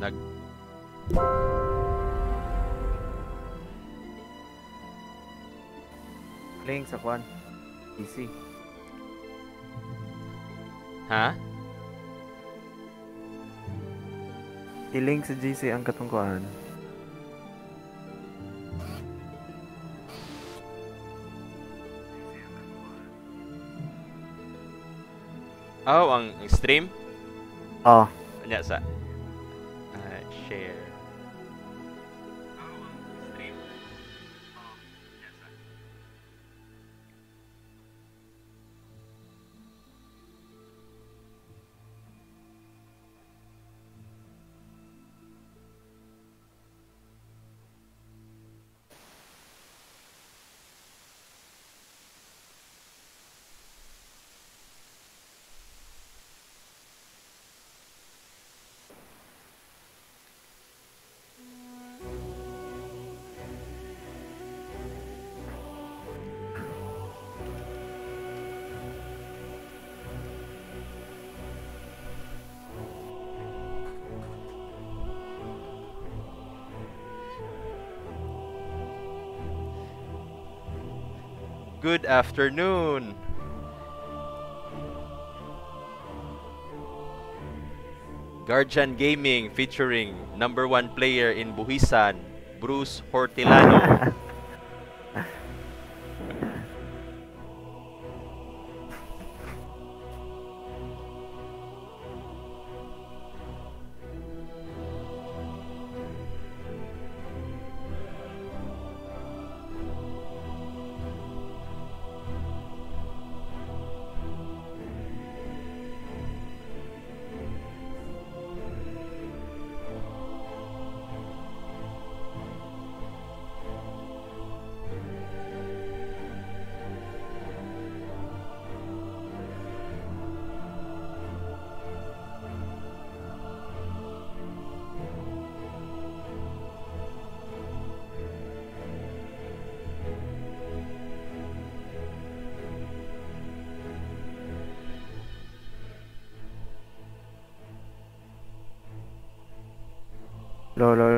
Nag... Link sa kwan. PC. Ha? I-link sa GC ang katungkuan. Oh, ang ang stream? Oh, Anya sa... Share. Good afternoon. Guardian Gaming featuring number one player in Buhisan, Bruce Hortilano. lo, lo,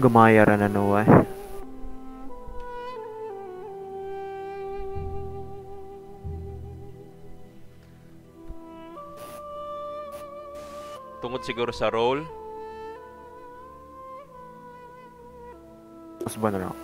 Gumaya ra na nawa. Tungod siguro sa role. Mas ba na lang?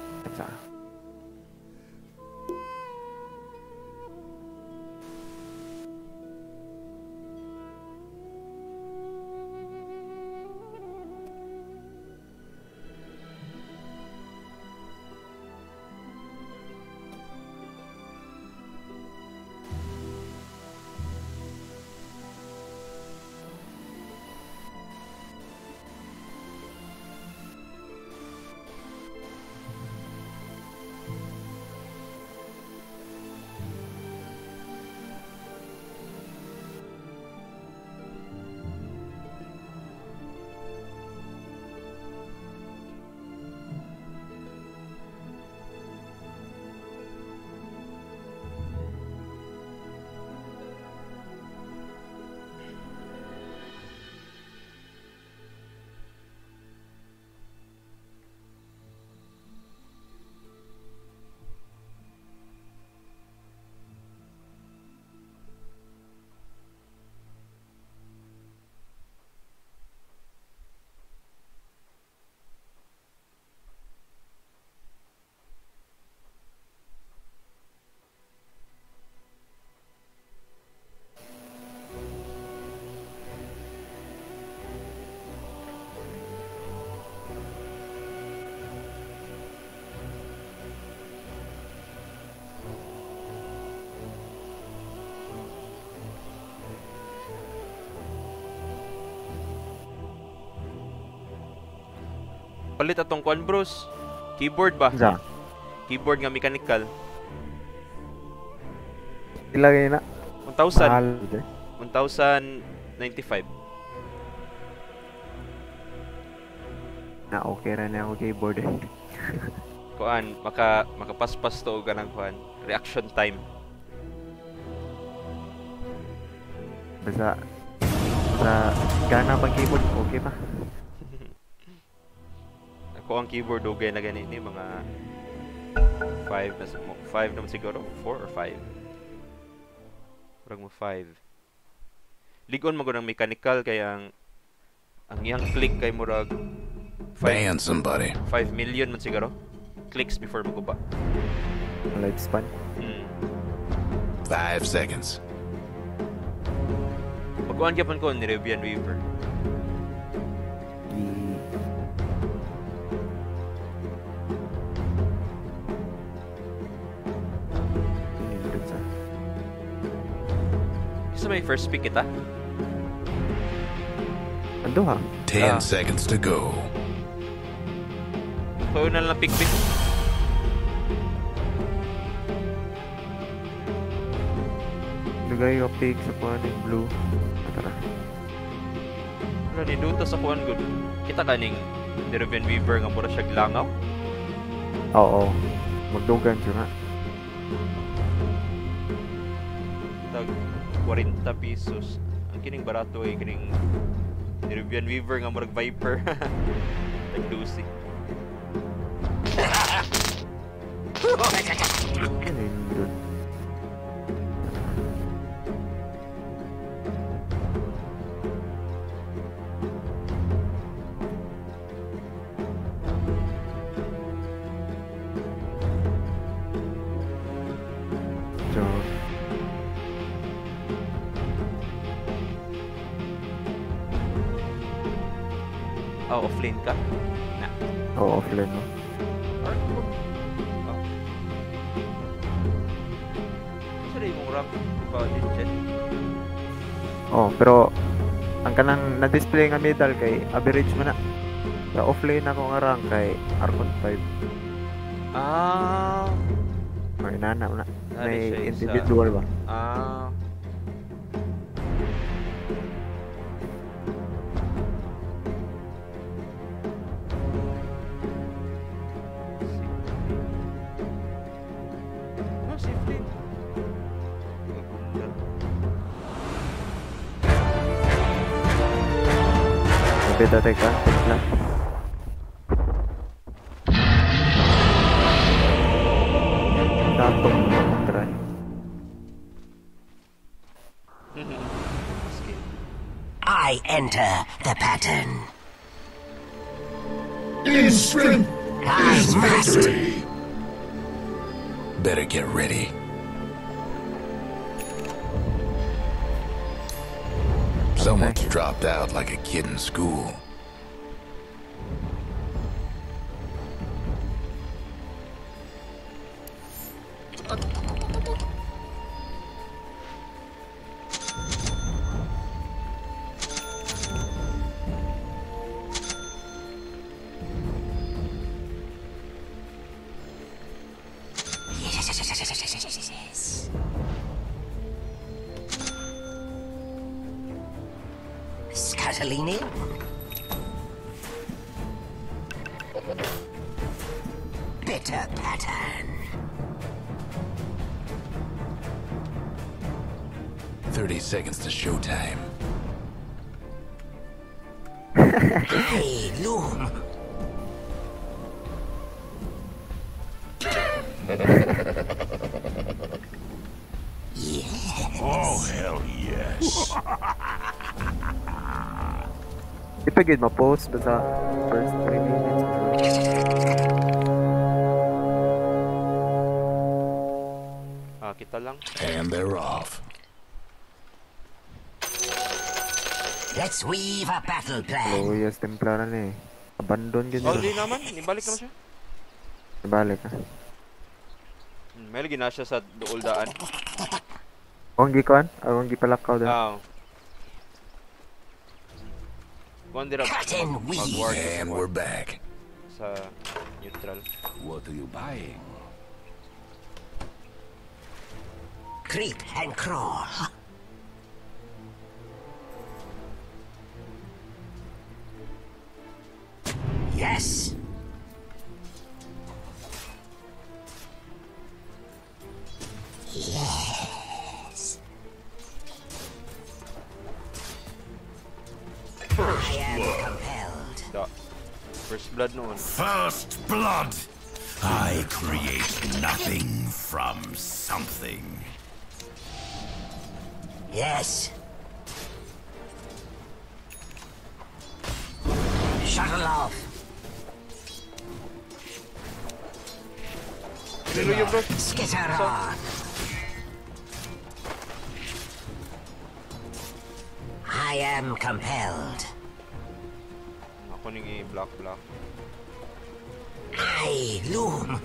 Palit atong kuan, Bruce. Keyboard ba? Unsa? Keyboard nga mechanical. Ilagay na. 1,000. Mahal. eh. 1,095. Na okay ra na ako keyboard eh. Kuan, maka makapaspas to og kanang kuan. Reaction time. Basta sa gana pang keyboard, okay pa. Ako ang keyboard dugay na gani ni mga 5 na 5 naman siguro, 4 or 5. Murag mo 5. Ligon mo ng mechanical kaya ang ang iyang click kay murag 5 Ban somebody. 5 million man siguro. Clicks before maguba. Lifespan. Mm. Five seconds. Pagkuhan gyapon ko ni Revian Weaver. Gusto may first pick kita? Ando ha? Ten Ah. seconds to go. Kaya na lang pick pick. Lugay yung pick sa kuha ng blue. Tara. Wala ni Duta sa kuhan good. Kita kaning ni Revian Weaver nga mura siya langaw. Oo. Magdugan siya nga. 40 pesos. Ang kining barato ay kining ni Revian Weaver nga murag Viper. Tag kanang na-display nga medal kay average man na. Sa offline ako nga rank kay Arcon 5. Ah. Or inana na. May individual ba? Ah. Ah, Beta teka, teka. Tatong try. Skill. I enter the pattern. Instant I must. victory. Better get ready. Someone's dropped out like a kid in school. Ipagid ma-post sa first 3 minutes? Ah, kita lang. And they're off. Let's weave a battle plan. Luyas templara na eh. Abandon Oh, ganyan. di naman. Nibalik naman siya. Balik ka. Hmm, may lagi na siya sa dool daan. Kung gikuan? Akong gipalakaw da. Ah. Kuhan dira. Cut and weave. And we're back. sa uh, neutral. What are you buying? Creep and crawl. Yes. Yes. I am compelled. Da. First blood noon. First blood! I create nothing from something. Yes. Shuttle off. Pero yung Skitter on. I am compelled. ako ning i-block block. I loom.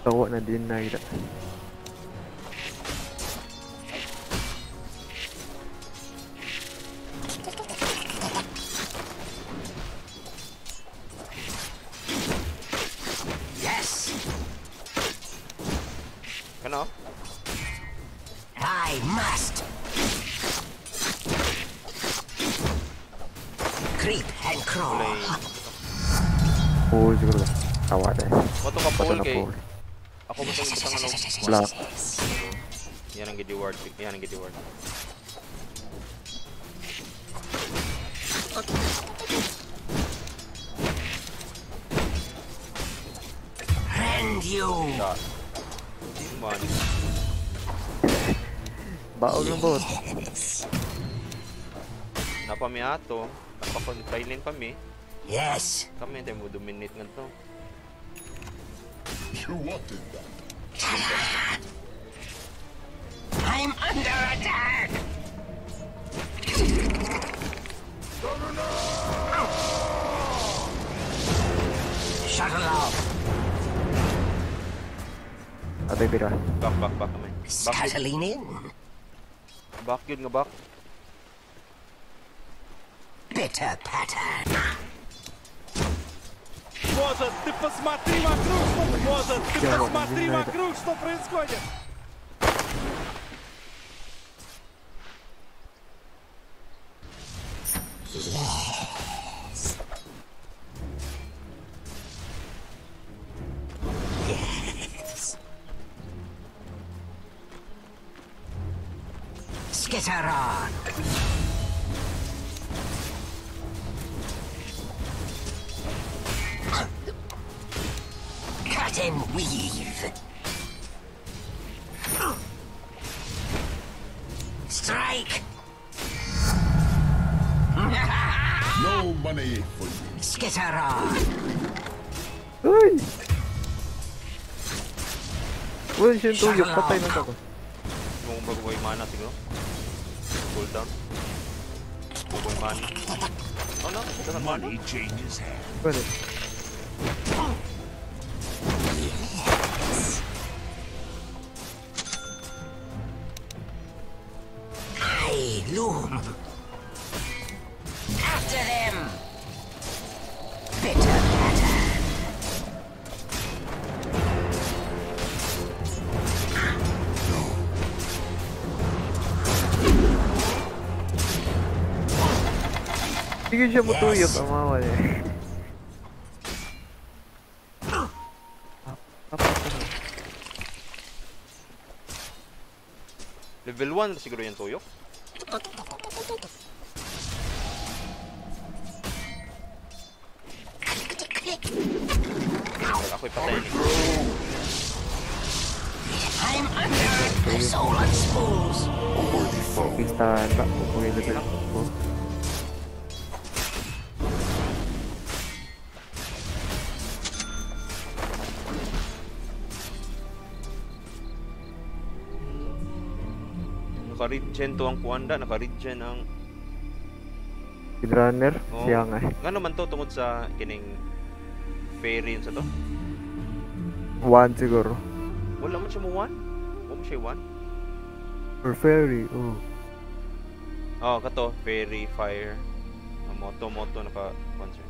Tawa na denied. Yes. Pull. Ako mo itong isang ano. Black. Yan ang gidi ward. Yan ang gidi ward. Rend you. Man. Baog ng bot. Napami ato. Napakon-trailing kami. Yes. Kami tayo mo dominate nga to. You wanted that. I'm under attack. Shuttle off. Atay bira. Back, back, back kami. Back, yun. Scuttling in. back yun nga back. Bitter pattern. Может, ты посмотри вокруг, что... Может, ты Я посмотри вокруг, что происходит. Skitter Uy, siya yung tuyok. Patay na ako. Kung bago ko yung mana siguro. Cool down. Bago yung. Oh no, it doesn't. Money changes hands. Pwede. się mutuje to małe nie. Level 1 siguro yung tuyok. Ako'y patayin ni I'm under, my soul unspools. Pistahan ba? Pupagay na sila. Naka-regen to ang kuanda, naka-regen ang... Speedrunner. Oh. Siya nga eh. Nga naman to tungod sa kining fairy sa to? One siguro. Wala man siya mo one? Wala mo siya one? Or fairy. Oh. Oh, kato, Fairy, Fire. Moto, moto, naka, sponsor.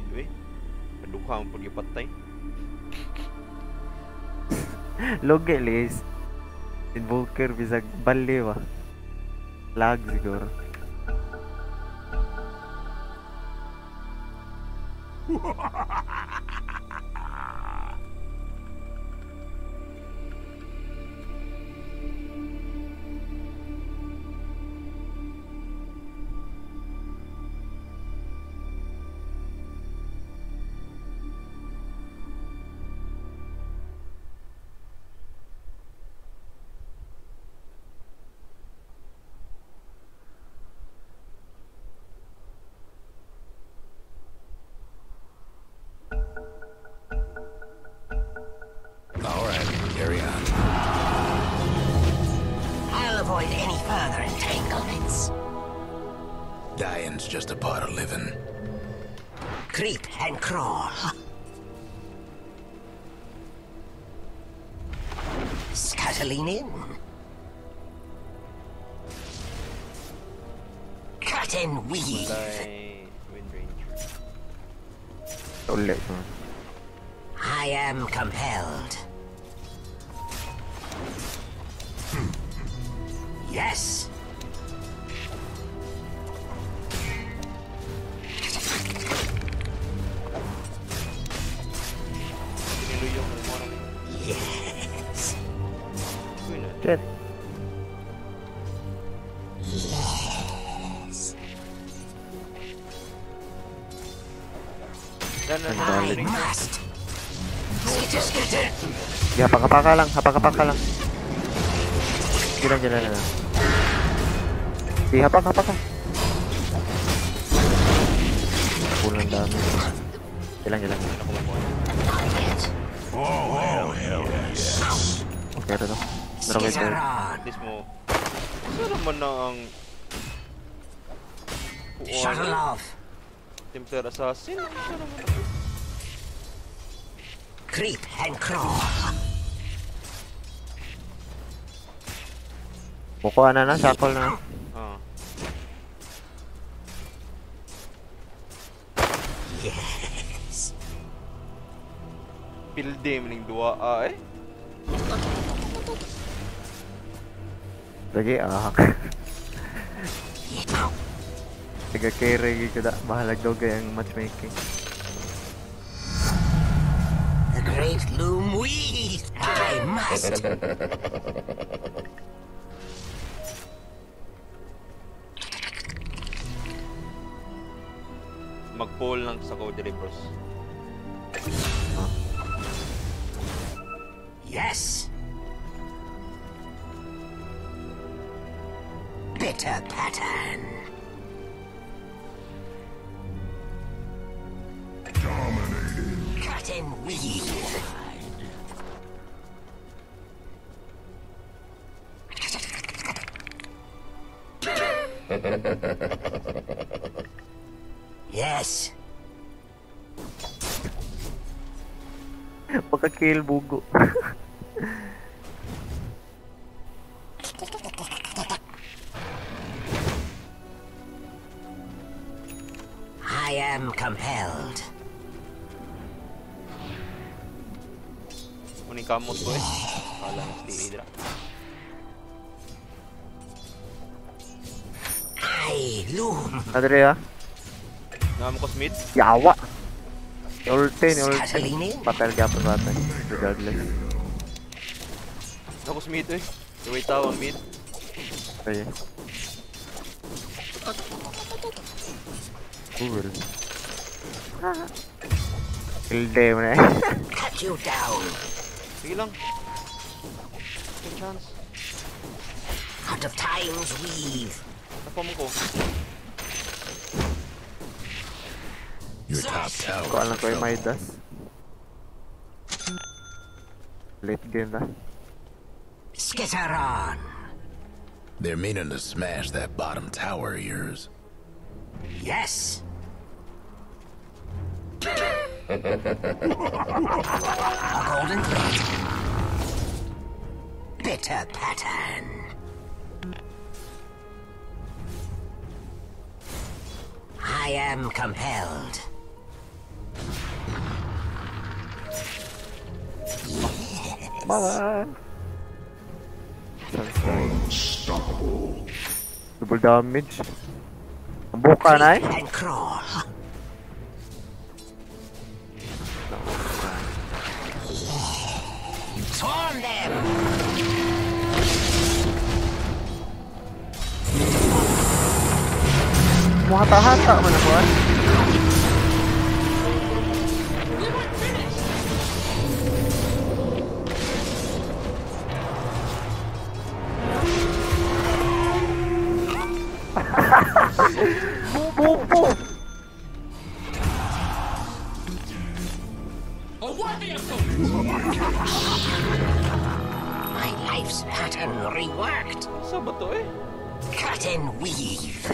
Shit, weh. Padukang pun dia patay. Logik, Liz. Invoker bisa balik, wah. Lag siguro. Yes. Ya, apa lang, hapaka-paka lang. Jalan-jalan jalan. Di hapaka-hapaka. Pulang. Jalan-jalan. Oh. Oh, hell yes. Oke, ada tuh. Rocket This mo. Saan naman na ang... Shuttle off! Templar Assassin? Saan naman na... Creep and crawl! Kukuha na na, shackle na. Oo. Oh. Yes! Pilde, maning dua, ah eh? Lagi, ah. Tiga carry ko da. Bahalag daw ang matchmaking. The great loom weave. I must. Mag-pull lang sa Code Bros. Yes. Bitter pattern. Dominating. Cut and weave. yes. Pagka-kill bugo. am compelled. Ini kamu tuh, eh. Kala ng si Hydra. Hai, lu. Adre ya? Nama kau Smith. Ya awak. Ulten, Yawa. Ultin, ultin. Patay Sudah bata. Nama kau Smith eh. Wait tao ang mid. Ayun. Google. Kill day mo na eh. Cut you down. Sige lang. Good chance. Out of time's weave. Napo mo ko. Your top tower. Kuha lang ko yung is trouble. Midas. Late game na. Skitter on. They're meaning to smash that bottom tower of yours. Yes. A golden thread. Bitter pattern. I am compelled. Mga! Sunstrike. Unstoppable. Double damage. Ang buka na eh. And crawl. Swarm them! Muhata-hata man ako ah. Boom, boom, boom! My life's pattern reworked. Sa to eh? Cut and weave.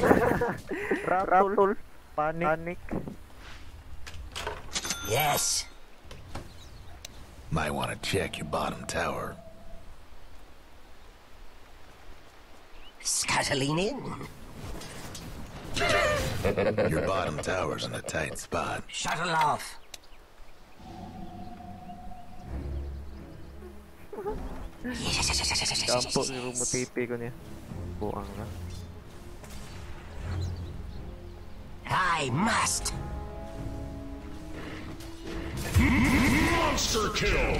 Rattle. Panic. Panic. Yes. Might want to check your bottom tower. Scuttling in. Your bottom tower's in a tight spot. Shuttle off. Kampo ni Rumutipi ko niya. Buang na. I must. Monster kill.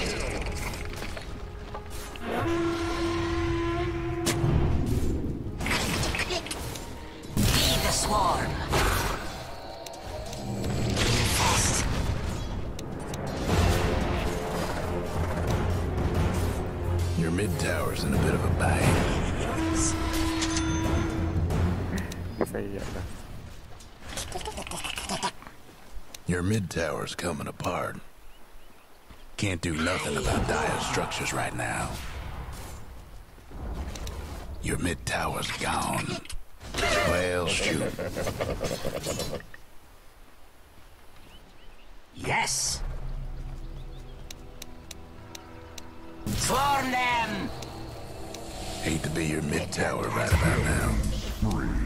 Feed the swarm. Your mid tower's in a bit of a bang. Your mid tower's coming apart. Can't do nothing about dire structures right now. Your mid tower's gone. Well, shoot. Yes. Them. Hate to be your mid tower right about now.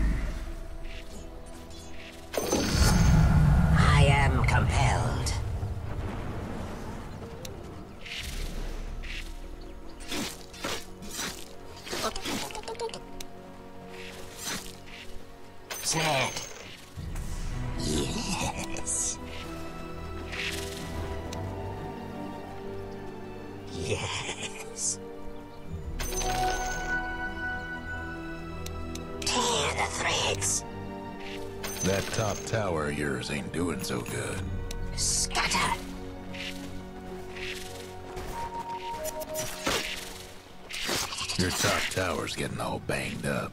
Getting all banged up.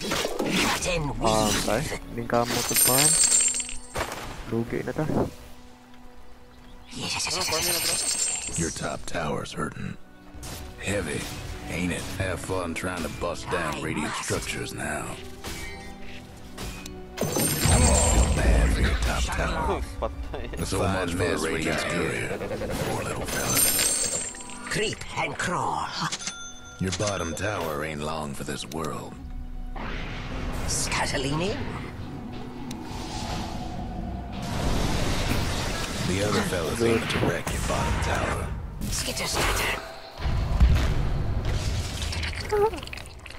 Cut and Ah, weave. tay. Hindi ka mo to. Lugi na ta. Your top tower's hurting. Heavy, ain't it? Have fun trying to bust down radiant structures now. Feel bad for your top tower. Uy, patay. So much for a radiant courier. Poor little fella. Creep and crawl. Your bottom tower ain't long for this world. Scuttling in. The other fella's aiming to wreck your bottom tower. Skitter scatter.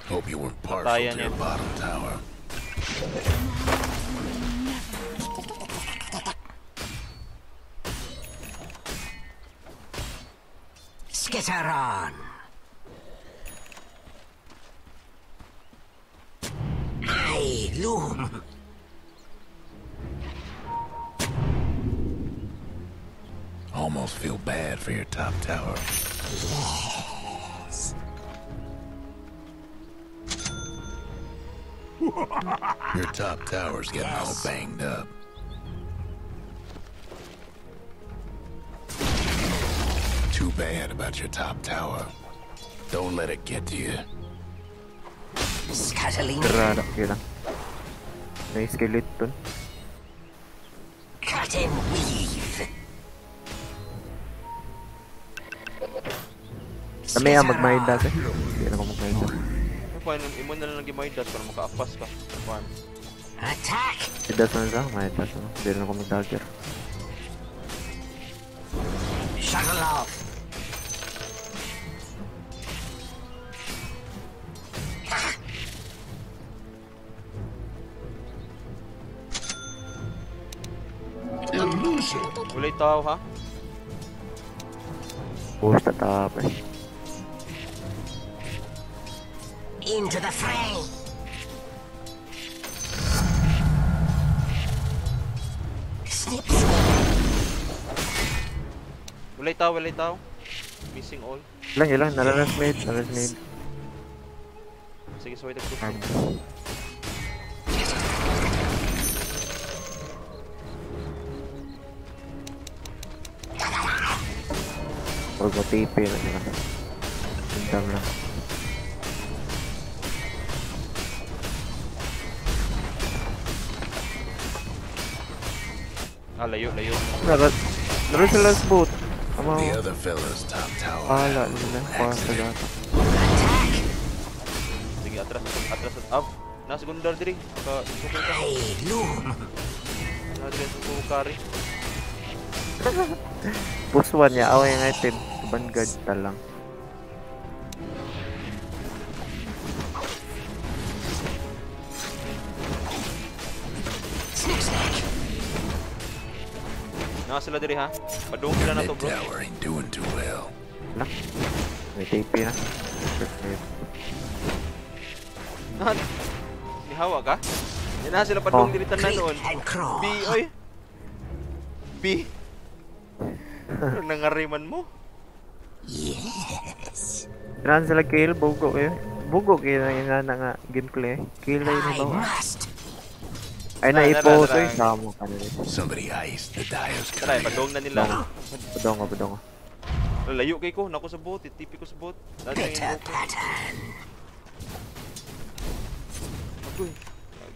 Hope you weren't partial Patayan to your bottom tower. Skitter on. Loom. Almost feel bad for your top tower. Your top tower's getting all banged up. Bad about your top tower. Don't let it get to you. Scuttling Sira na, yun lang. May skeleton. cut and weave. Kami ang magmayad dati. Hindi na ako magmayad dati. Ano pa, imo na lang may dot para makaapas ka farm. Attack! Idas na lang, dati. Hindi na ako mag-dagger. Gulay tao ha? Push na tapos. Into the fray! Snip, Walay tao, walay tao. Missing all. Ilan, ilan. Nalalas mid, nalalas mid. Sige, so wait a second. Kalau gue TP lah ya. Kan. Dendam lah. Ah Terus sila boat. Ayo, Pala Ayo Pala sa gata. Sige, atras. Atras. Up. Nasa gundar diri. Ka. Loom. Nasa gundar diri. Puswan niya. Away ng item. Vanguard ta lang. Nasa sila diri ha. Padung sila na to, bro. tower ain't doing too well. Wala. May TP na. First mate. Ah, Nihawa ka? Yan na sila padung Oh. diri tanan noon. B, oy. B. Ano nangariman mo? Yes. Kailangan sila kill, bugo eh. Bugo kayo na ina na nga gameplay. Kill na yun eh. ba? Ay na iposo eh, samo ka nila. Somebody eyes the dials coming. Try, padong na nila. Padong ko, padong ko. Layo kay ko, nako sa bot, eh. tipi ko sa bot. Better pattern. Agoy.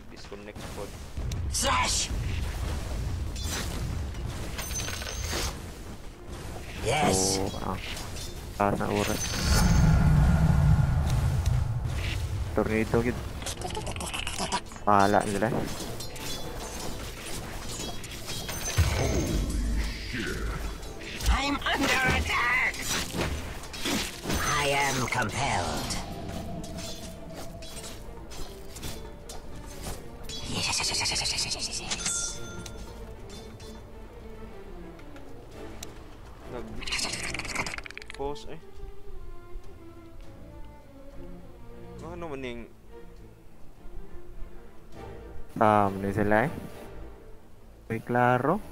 Disconnect pod. Slash! Yes! Oh, ah. Taas na oras. Tornado, gid. Pahala nila. I'm under attack. I am compelled. Pause eh. Ano man yung... Um, na sila eh. May klaro.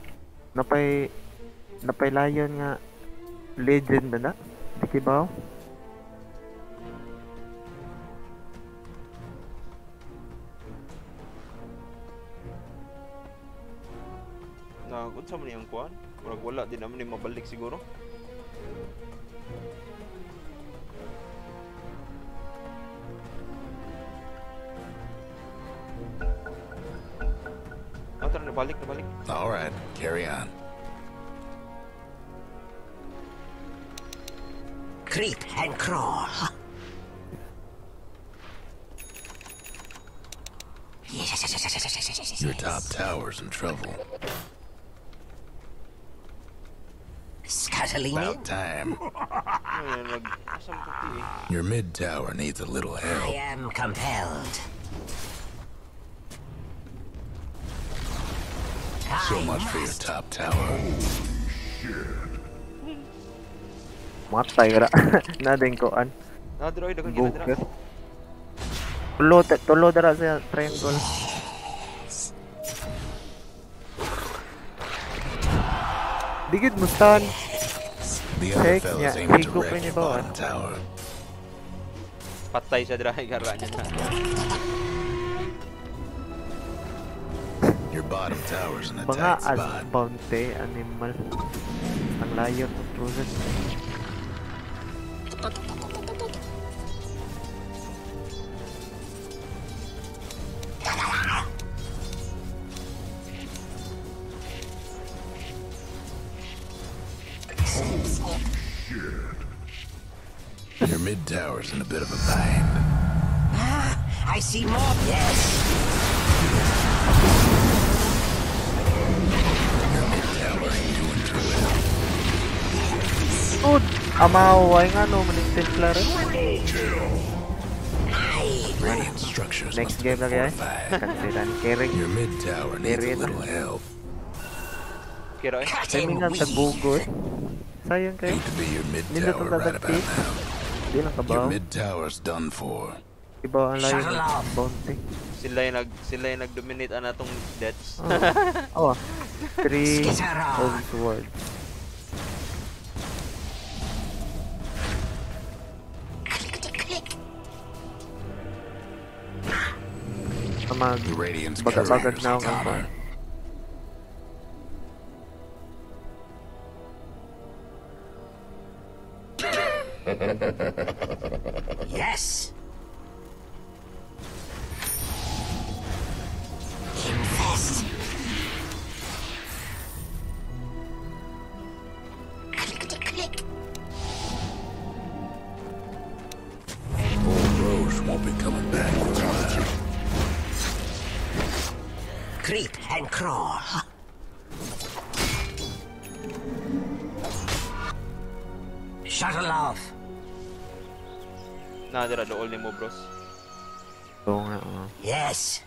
Napay... Napay layon nga legend na na. Di kibaw. Na, unsa man yung kuan? Murag wala din naman yung mabalik siguro. Nabalik, nabalik. All right, carry on. Creep and crawl. Your top tower's in trouble. Scuttling About in. time. Ano yan, nag... Asa mo to? Your mid tower needs a little help. I am compelled. So much for your top tower. Maaf saya kira na. Na nah, droid ako gina dra. Tulo tulo sa triangle. Digit mo stun. Take niya, niya ba? Patay niya na. Bottom tower's an Mga attack spot. bounty animal. Ang layon ng cruises. Your mid tower's in a bit of a bind. Ah, I see more. Yes. Good! Amaway nga no, maning Templar. Radiant structures Next game na kaya? Kansiran, caring. Your mid tower needs a little help. Kira eh. Nga weave. tagbugo eh. Sayang kayo. Hate to be your mid tower right about dadagpit. now. Di lang Your kabaw. mid tower's done for. Iba ang layo ng bounty. Sila yung nag sila yung nag-dominate ana tong deaths. Oh. Three Skitter off. of sword. Mag The Radiant's Bagad-bagad couriers na are ako ang. Yes. Bros. Oo nga. oo. Yes.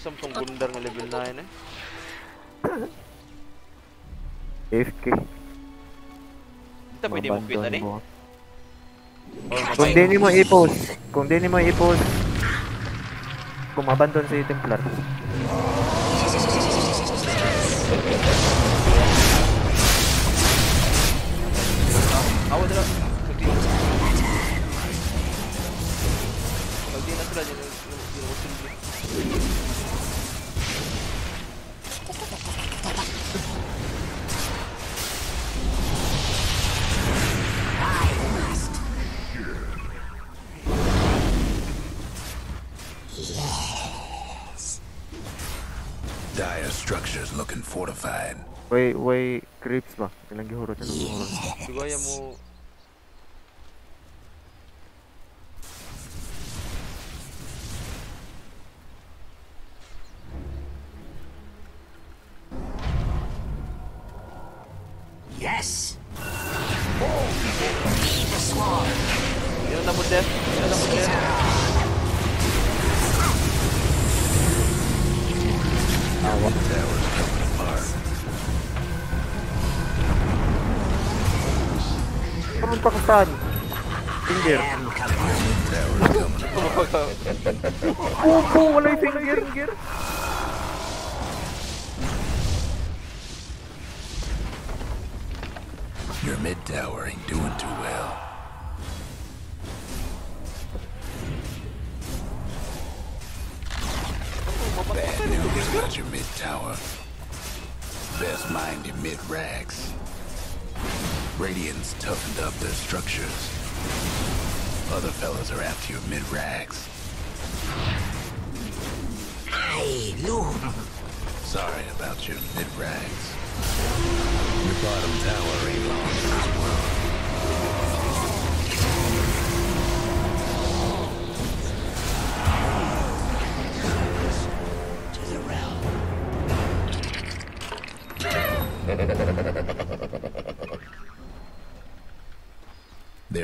Asam tong gundar nga level 9 eh. AFK. Dita pwede mo quit ani. mo. Or Kung matay. di mo i-post, kung di mo i-post, kung abandon sa Templar. Way, way creeps ba? Ilang gihuro sa gihuro. Sigaya mo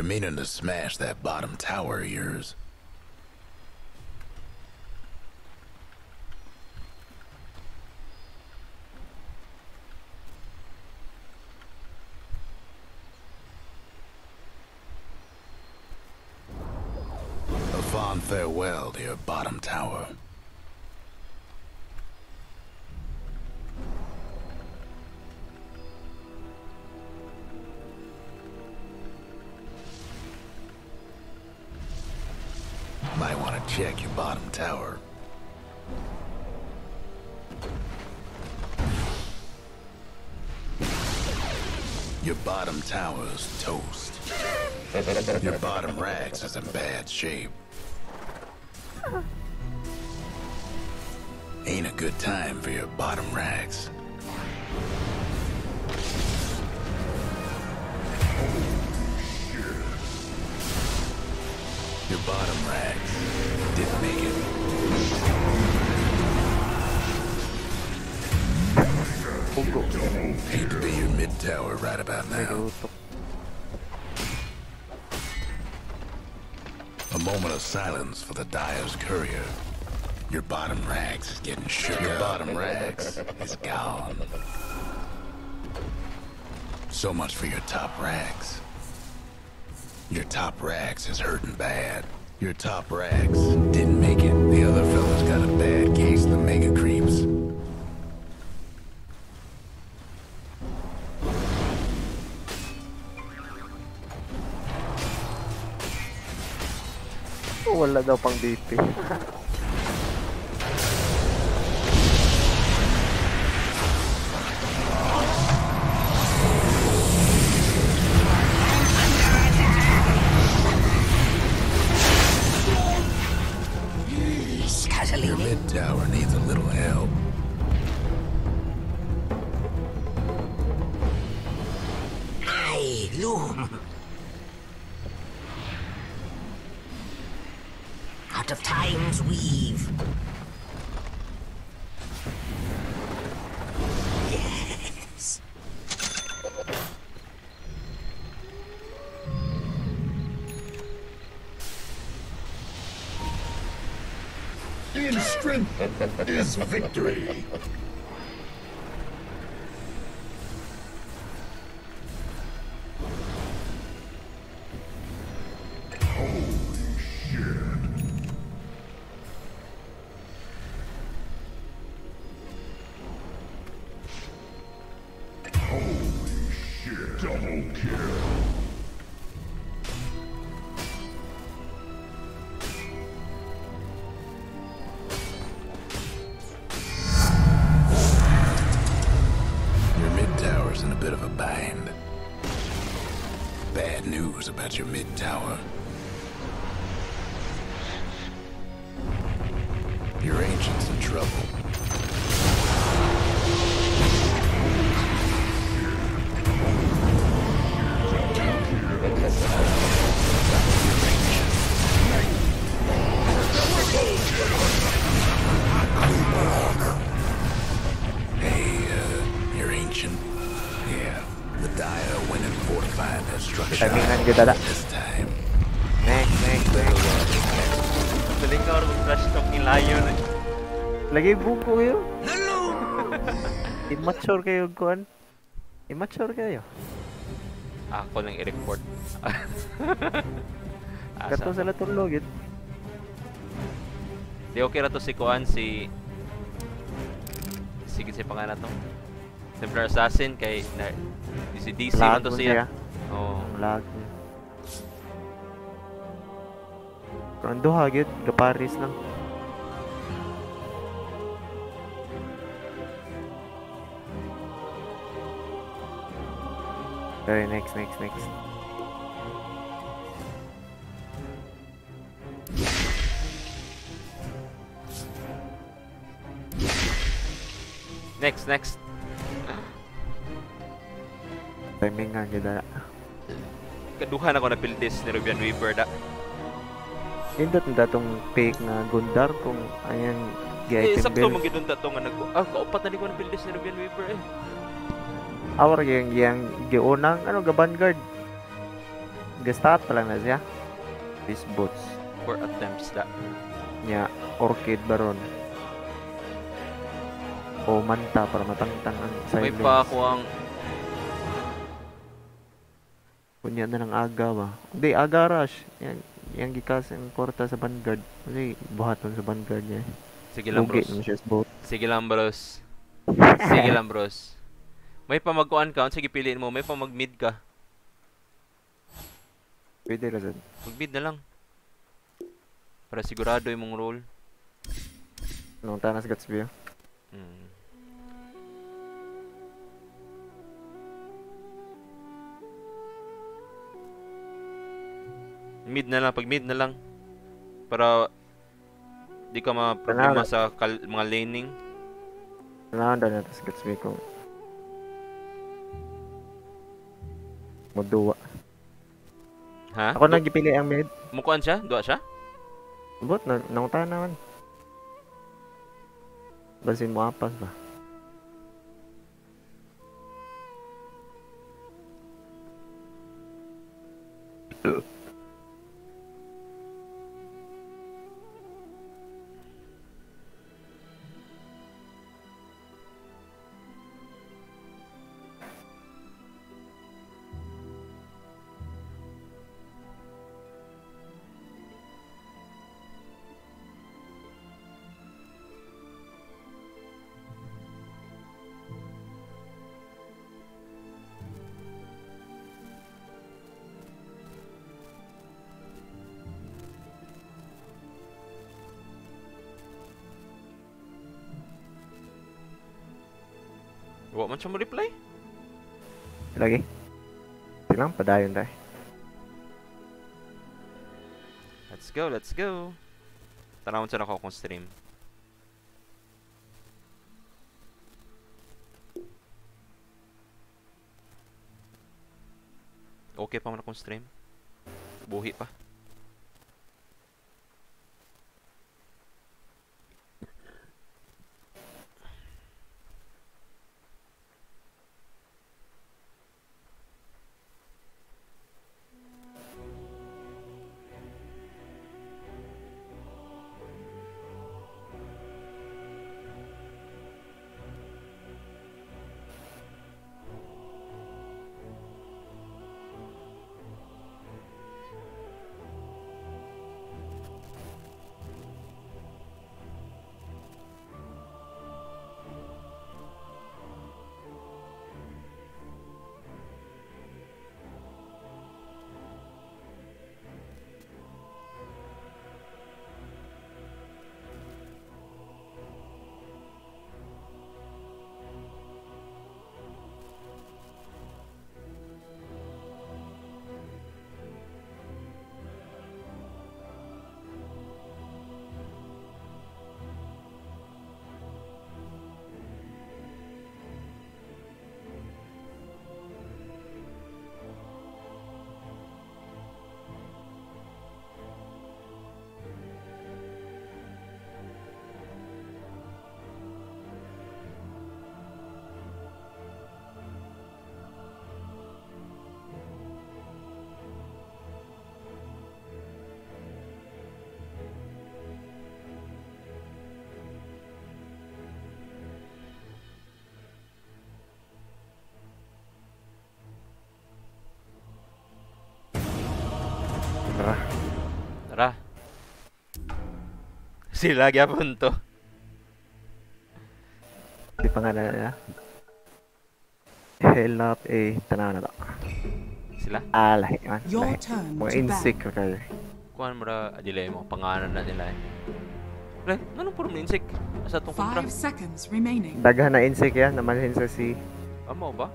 meaning to smash that bottom tower of yours. Bad shape. Getting. Your bottom rags is gone. So much for your top rags. Your top rags is hurting bad. Your top rags didn't make it. The other fellas got a bad case of the mega creeps. Oh, wala daw pang DP. In strength is victory. Lagi buko kayo. Immature kayo, kuan. Immature kayo. Ako lang i-report. Kato Asa? sila tulogit. Di okay na to si Kuan, si... Sige si pangalan to. Templar Assassin kay... Na, si DC Lag to siya. siya. Oo. Ang lag. Kung duha, gid. Kaparis lang. Okay, next, next, next. Next, next. Timing nga, gid. Kaduhan ako na buildis ni Rubian Weaver da. Indot na datong fake nga Gundar kung ayan Eh, gi-item sakto build. mong gidunta to nga nag... Ah, kaupat na ko na buildis ni Rubian Weaver eh. Awar yung yang giunang ano ga vanguard. Ga-start pa lang na siya. These boats. Four attempts da. Nya Orchid Baron. O manta para matangtang ang May silence. pa ako ang... Kunya na ng aga ba? Hindi, aga rush. Yan, yang gikas ang kwarta sa vanguard. Kasi buhaton sa vanguard niya. Sige lang, bros. Sige lang, bros. Sige lang, bros. May pamaguan ka, sige piliin mo, may pamag mid ka. Pwede na dyan. Mag mid na lang. Para sigurado yung mong roll. Anong tanas guts view? Hmm. Mid na lang, pag mid na lang. Para di ka ma-problema sa mga laning. Nanda na, tapos gets me kung mo duwa. Ha? Ako nang gipili ang med. Mukuan siya? Duwa siya? But, nangutahan naman. Basin mo apas ba? Mo reply? Lagi. Silang padayon tayo. Let's go, let's go. Tanawon sa ako akong stream. Okay pa man akong stream. Buhi pa. Sila gyapon to. Di pa nga na na. Hell eh. Tanaw na to. Sila. Ah, lahi man. Your Lahi. turn Mga to insect ka kayo. Kuan mo ra adilay mo pangalan na nila eh. Pre, nanong puro mo insik? Asa tong kontra? Five seconds remaining. Daghan na insect yan. Namalhin sa si... Amo ba?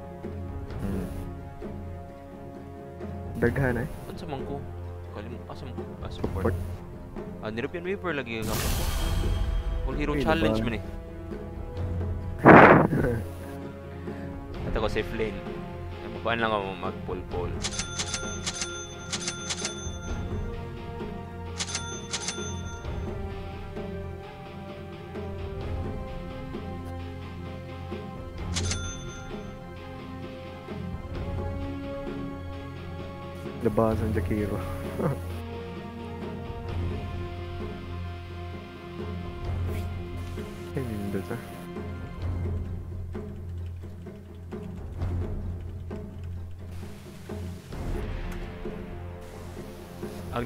Hmm. Daghan eh. Unsa man ko? Kalim asa mo ah, Port. Ah, European Weaver lagi ka ko. Full Hero Uy, Challenge diba? man eh. Ito ko safe lane. Mabaan lang ako mag-pull-pull. Labasan Jakiro.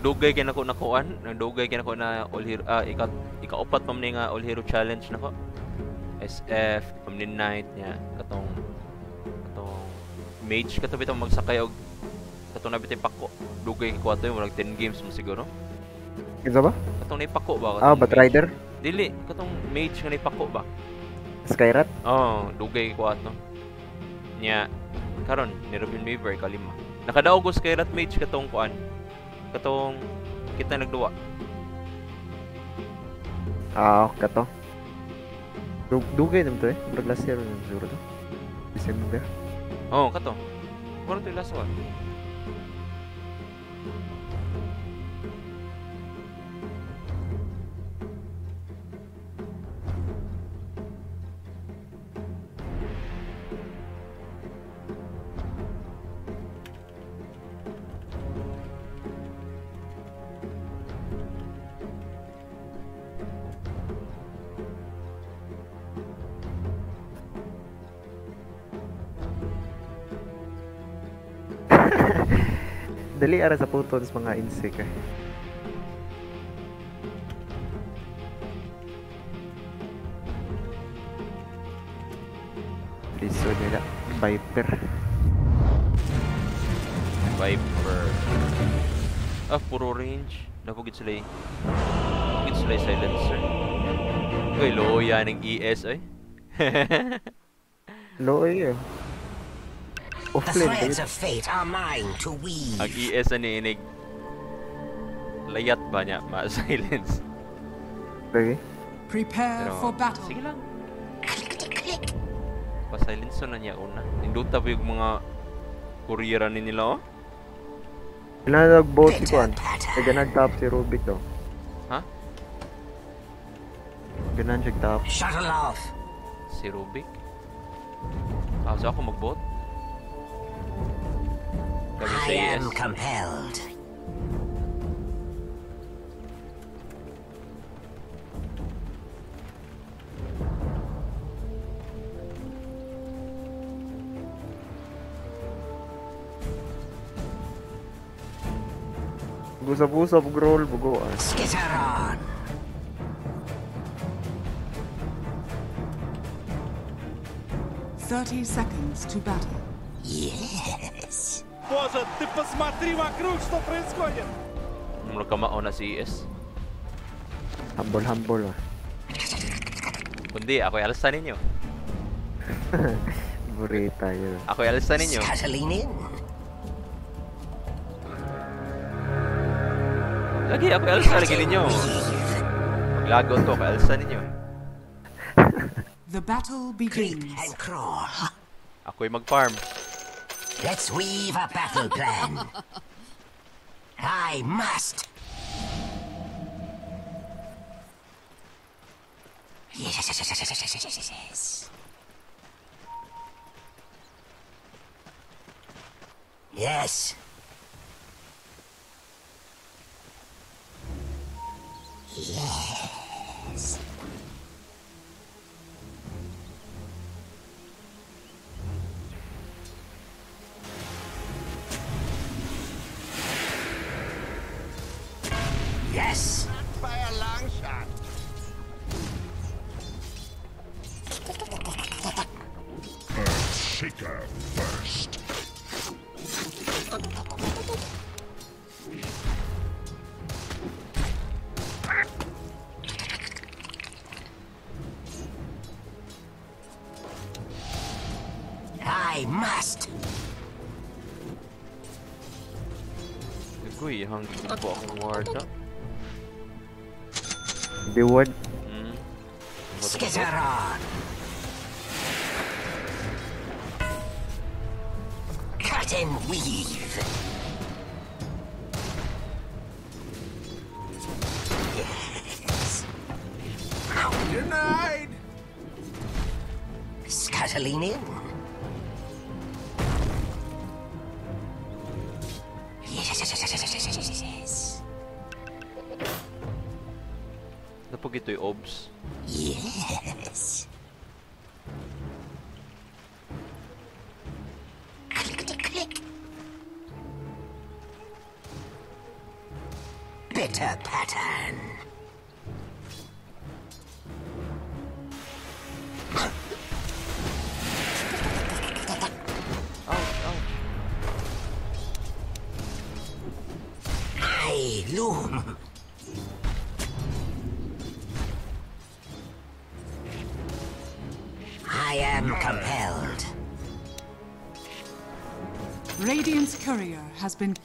Ang dugay kay nako nakuan, ang dugay kay nako na All Hero ah ika ikaupat pa man nga All Hero Challenge nako. SF, Omni Knight niya katong katong mage kato bitong magsakay og katong nabitay pako. Dugay kay kuwato yung 10 games mo siguro. Isa ba? Katong naipako ba? Ah, Bat? Rider? Dili, katong mage nga naipako ba? Skyrat? Oh, dugay kay kuwato. Nya karon ni Robin Weaver kalima. Nakadaog ko kay Rat Mage katong kuan. Katong kita nagduwa. Ah, kato. Dug dugay naman to eh. Murag last year siguro to. December. Oh, kato. Mura to yung last one. Dali ara sa photons mga insect eh. Liso nila. Viper. Viper. Ah, puro range. Napugit sila eh. Napugit sila yung silencer. Uy, low yan ng ES ay. Low eh. Eh. The Offline threads dude. of fate are mine to weave. Ang ES na niinig. Layat ba niya? Ma-silence. Lagi. Prepare Pero, for battle. sige lang. Click. Pa-silence na niya una. Induta pa yung mga kuryera ni nila oh. Ilan nag-boat si Kwan? Kaya nag-top si Rubik daw. Ha? Ganan siya top. Shuttle off. Si Rubik. Ah, so ako mag-bot? Kami I am compelled. Busa-busa, bug-roll, buguan. Skitter on. Thirty seconds to battle. Yes. Боже, ты посмотри вокруг, что происходит! Mula kamao na si ES. Humble, humble ah. Kundi, ako alsa ninyo. Burita yun. Ako alsa ninyo. Scuttling in. Lagi, ako alsa lagi ninyo. Maglago to, ako alsa ninyo. The battle Creep begins. and crawl. Ako'y mag-farm. Let's weave a battle plan. I must. Yes. Yes. Yes. Yes. Shaker first. I must. Agoy, hanggang po akong ward ah. The word. Hmm. Skitter. Cut.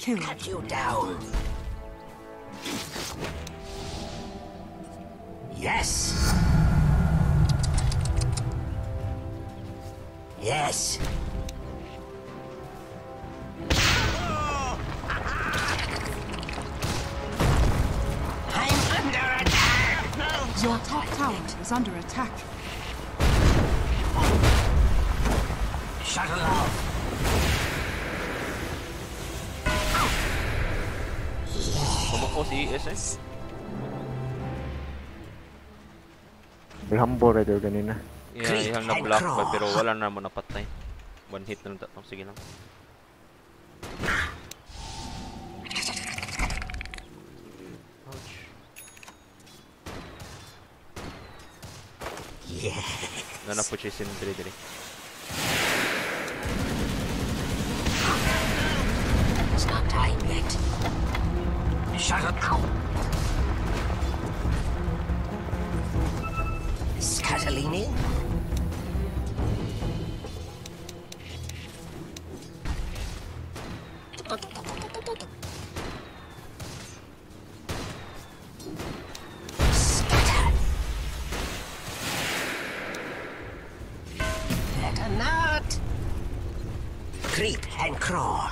Cut you down. Humble rider ganina. Yeah, ihang na and block ba pero wala na mo napatay. One hit na lang tatong sige lang. Ouch. Yeah. Na po siya sinidri diri. Creep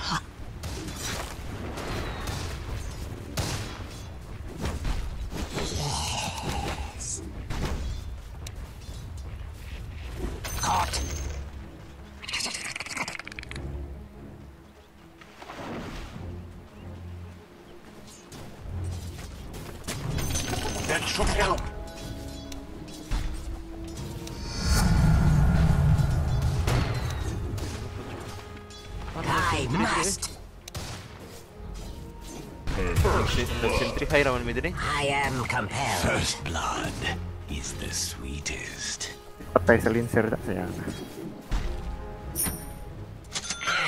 Nag-sentry high raman mi diri. I am compelled. First blood is the sweetest. Patay sa linser da siya.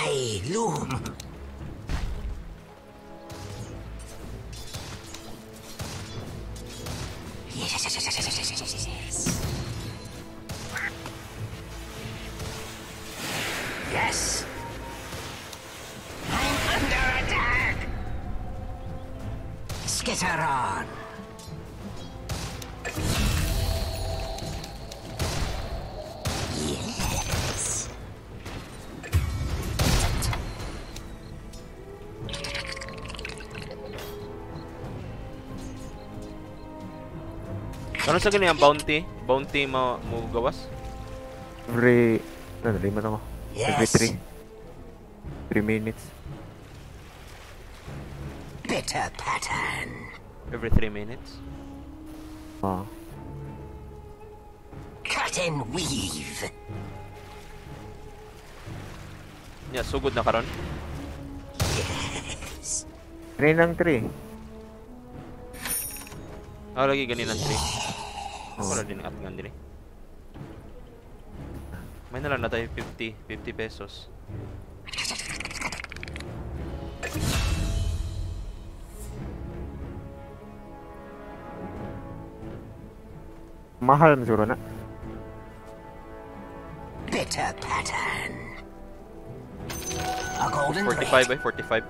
I loom. Ano sa ganyan bounty? Bounty mo mo gawas? Every... Ano, lima na ako. Every. 3. 3 minutes. Bitter pattern. Every 3 minutes. Oo. Cut and weave. Yeah, sugod na karon. Yes. Kaninang 3. Ah, lagi ganin ang 3. Wala din at ngan diri. May nalang na tayo 50, 50 pesos. Mahal na siguro na. Bitter pattern. A golden 45 thread. eh, 45.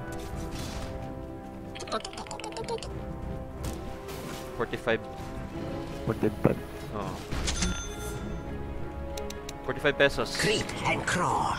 45. 45. Oo. 45 pesos. Creep and crawl.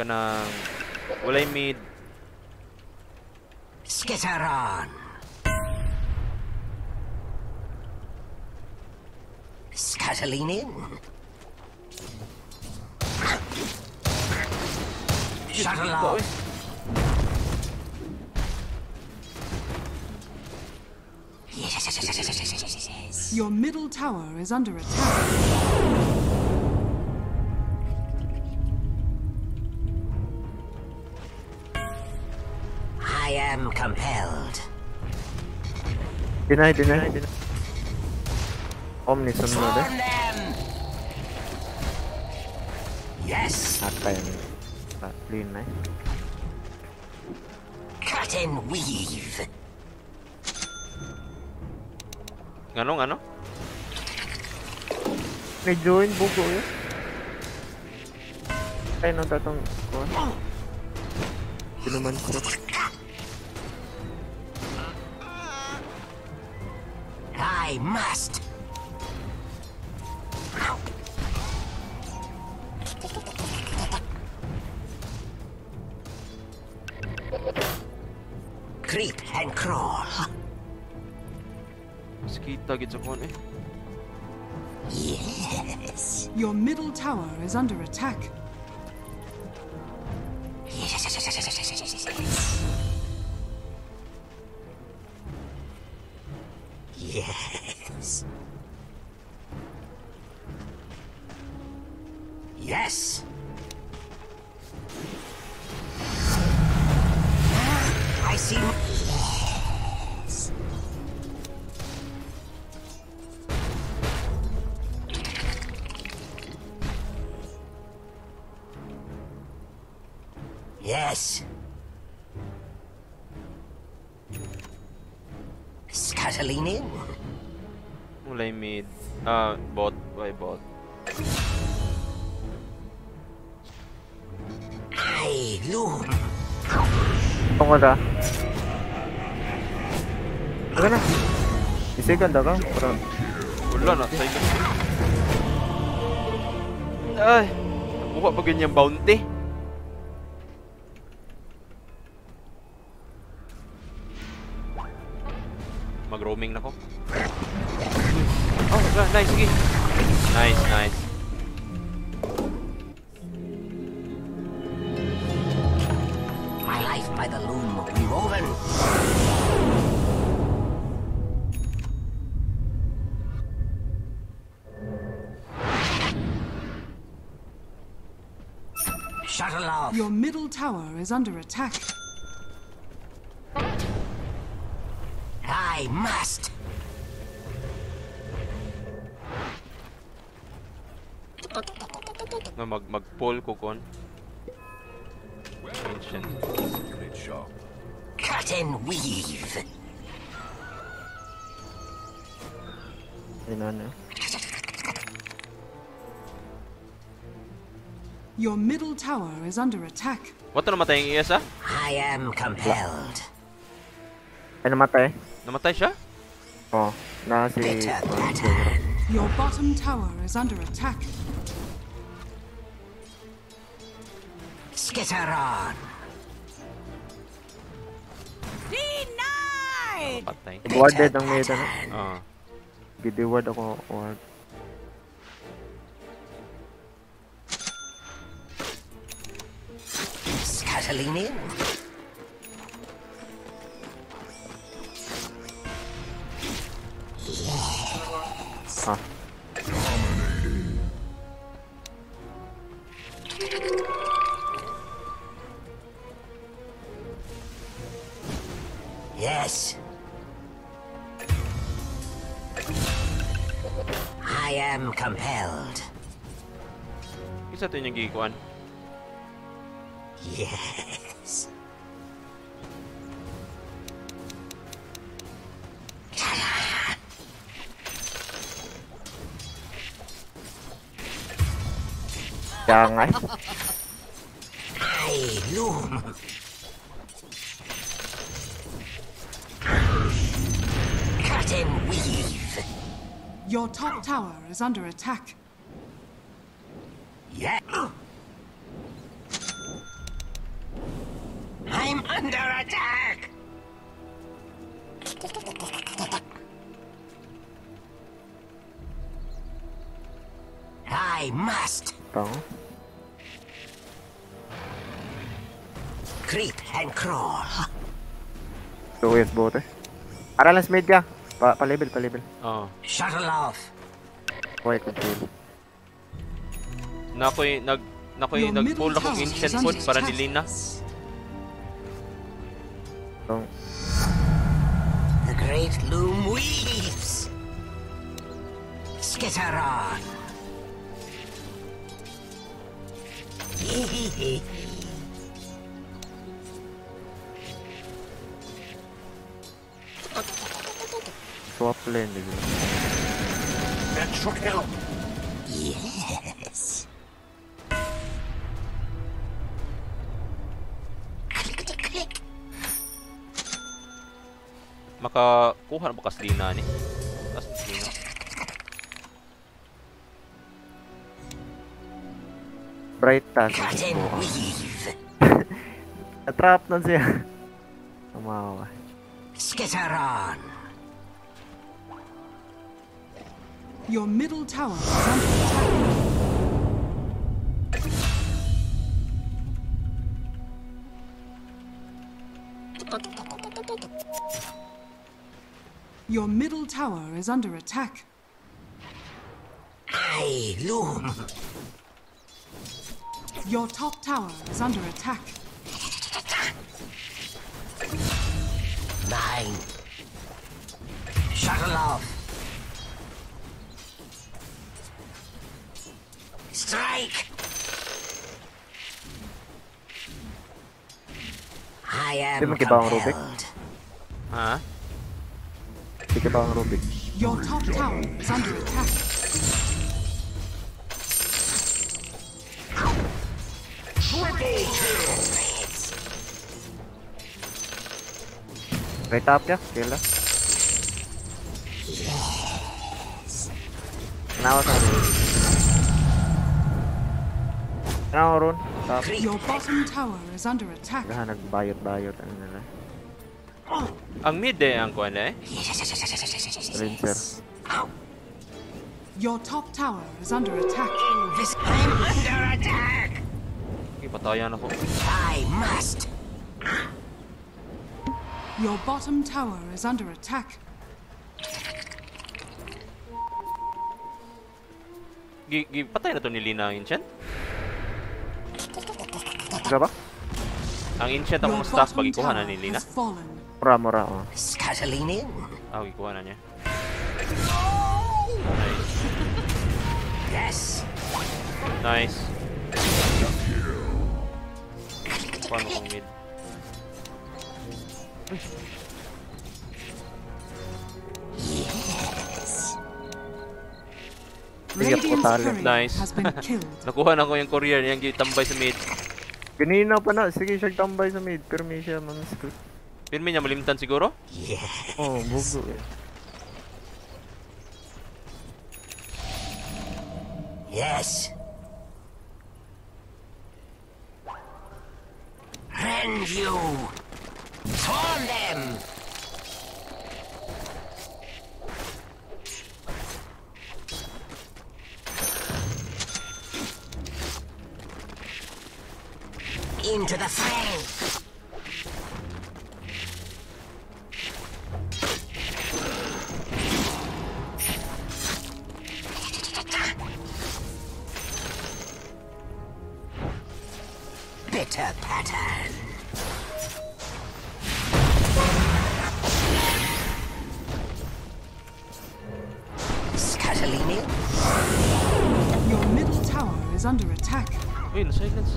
Kanang walay mid. Skitter on. Scuttling in. Shuttle off. Yes. Your middle tower is under attack. Am compelled. Deny, deny, deny. Omni sunod eh. Them! Yes! Atay ni. Sa clean eh. Cut and weave! Ngano, ngano? May join bugo yun. Ay, no, datong kuha. Sinuman ko. I must! Creep and crawl. Mas kita gid sa. Yes. Your middle tower is under attack. 간다가? 그럼. 올라놨어 이거. 아 뭐가 ba ganyan bounty? mag roaming na ko oh nice sige nice nice tower is under attack. I must. Na mag mag-pull ko kon. Ancient. Cut and weave. yun ano. Your middle tower is under attack. What na namatay ang IS ah? I am compelled. Ay, namatay. Namatay siya? Oh, na si... Bitter. Your bottom tower is under attack. Skitter on. Patay. Warded ang mid ano. Ah. Gidi-ward ako. Ward. Scuttling in. Ah. Yes. I am compelled. Isa to yung gikuan. Yes. Kaya nga eh. I loom. Cut and weave. Your top tower is under attack. Yeah. I'm under attack. I must Tango. creep and crawl. So, yes, bote. Aralas mid ka. Pa, pa-level, pa-level. Oh. Shuttle off. Okay, control. Na ako'y nag na ako'y Your nag-pull middle akong ancient food para attack. nilina. So, The great loom weaves. Skitter on. Swap gitu. That should help. Makakuha na ba kaslina ni? Tapos slina. Bright task. Na-trap na siya. Tumawa. Skitter on. Your middle tower is under attack. Your middle tower is under attack. I loom. Your top tower is under attack. Mine. Shuttle off. Strike. I am Di mo kiba ang Rubick? compelled. Ha? Pick up ang Rubik. Your top tower is under attack. Triple kill! Right up ya, kill lah. Now Rune. Now Rune. Your bottom tower is under attack. Gahanag bayot-bayot ano na. Ang mid eh, ang kuha na eh. Rinser. Your top tower is under attack. This I'm under attack. Okay, patayan ako. I must. Your bottom tower is under attack. Gi, gi, patay na to ni Lina ang Enchant. Isa ba? Ang Enchant ang staff pag ikuha na ni Lina. has fallen. Pramora, oh. Scuttling in. Ah, oh, kukuha na niya. Nice. Yes! Nice. Kukuha mo kong mid. Yes. Bigyan ko talent. Nice. Nakuha na ko yung courier. Yan, tambay sa mid. Ganina pa na. Sige, siya tambay sa mid. Pero may siya, mamiss ko. Pirmi niya malimtan siguro? Yes. Oh, bugo eh. Yes. Rend you. Torn them. Into the fray. Bitter pattern. Scuttling. Your middle tower is under attack. Uy, na-silence.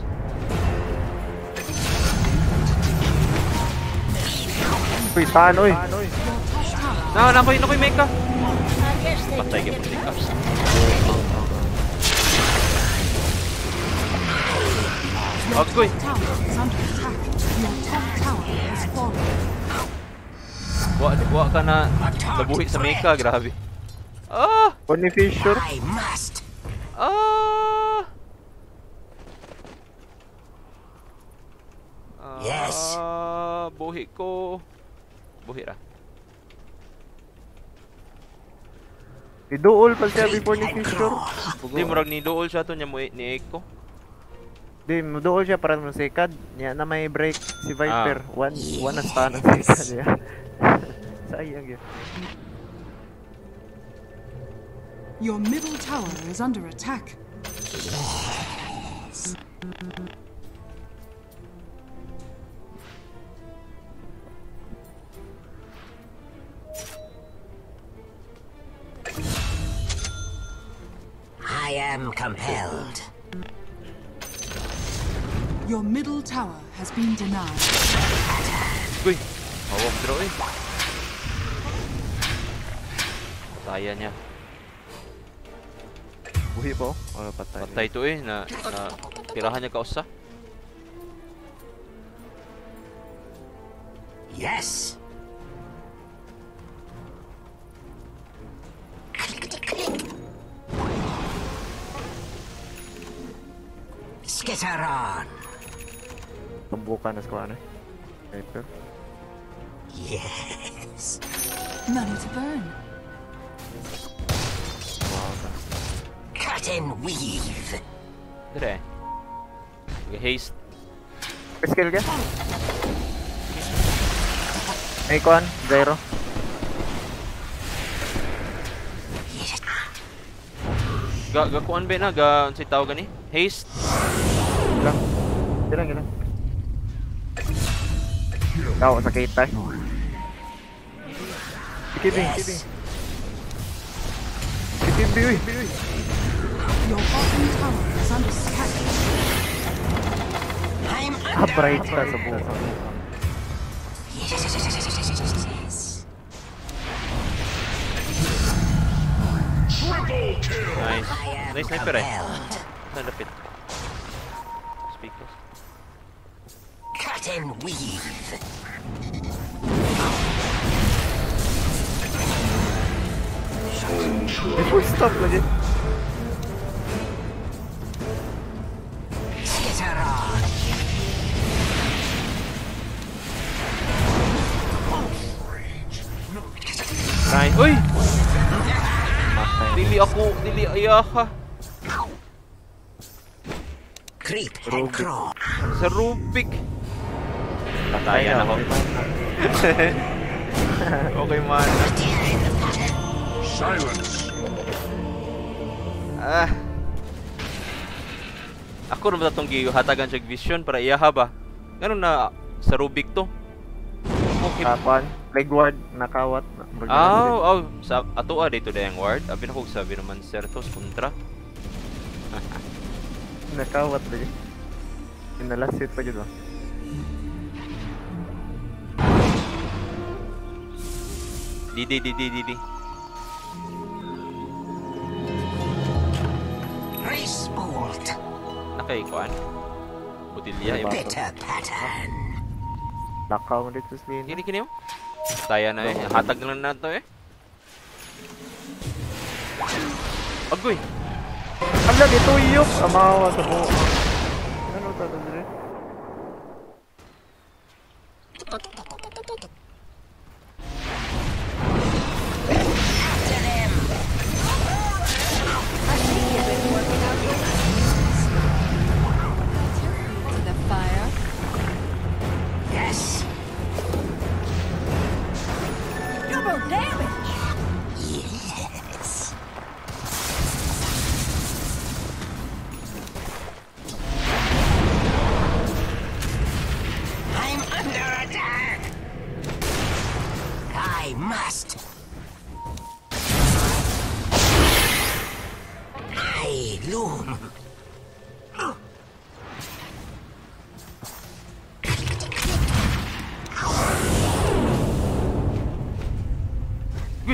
Uy, saan? Uy! Your top tower Na, nakoy, nakoy, Meka! Patay ka po, Meka. Odkuj! Buat buat kena lebuhit semeka grabe. Ah! bunny Fisher. Ah! Yes. Ah, buhit ko. Buhit lah. Nidool pa siya before ni Fisher. Hindi, murag nidool siya to niya mo ni Eko. Di, muduol siya para mo second. Niya na may break si Viper. Ah. One, one na stun ang second niya. Sayang yun. Your middle tower is under attack. I am compelled. Your middle tower has been denied. Uy! Hawak draw eh. Saya niya. Buhi po? O patay? Patay to eh. Na, na tirahan niya kausa. Yes. Clickety-click. Skitter on. Pembukaan sekolahnya. Itu. Yes. Money to burn. Cut and weave. Dre. Okay, eh? haste. Skill dia. Icon, zero Gak, gak kuan be na, gak unsay tawag kan gani. Haste. Gilang. Gilang, gilang. Ilang. Ilang, ilang. Tao, sakit tayo. Kibing, kibing. Kibing, uy, uy. Your bottom tower is under attack. I'm Ah, under bright ka sa buka. Yes. Nice. I am Nice sniper eh. compelled. Nalapit. Speakers. Cut and weave. Full stop lagi. Nice. Uy! Dili ako, dili ayaha. Creep and Rubik. crawl. Sa Rubik. Patayan ako. okay man. Silence. Ah. Ako naman itong gihatagan siya vision para iyaha ba? Ganun na sa Rubik to. Okay. Kapan. Leg ward. Nakawat. Aw, aw, sa ato ah dito dayang ward. Abi na sabi naman Certos kontra. Nakawat lagi. Inalasit pa dyan ba? Didi didi didi. Race bolt. Nakay kuan. Butilya yung Bitter pattern. Nakaw mo dito sa lane. Kini kini mo. Taya na eh. Hatag na lang nato eh. Agoy. Ala, nituyok! Amawa sa buo. Ano ito ito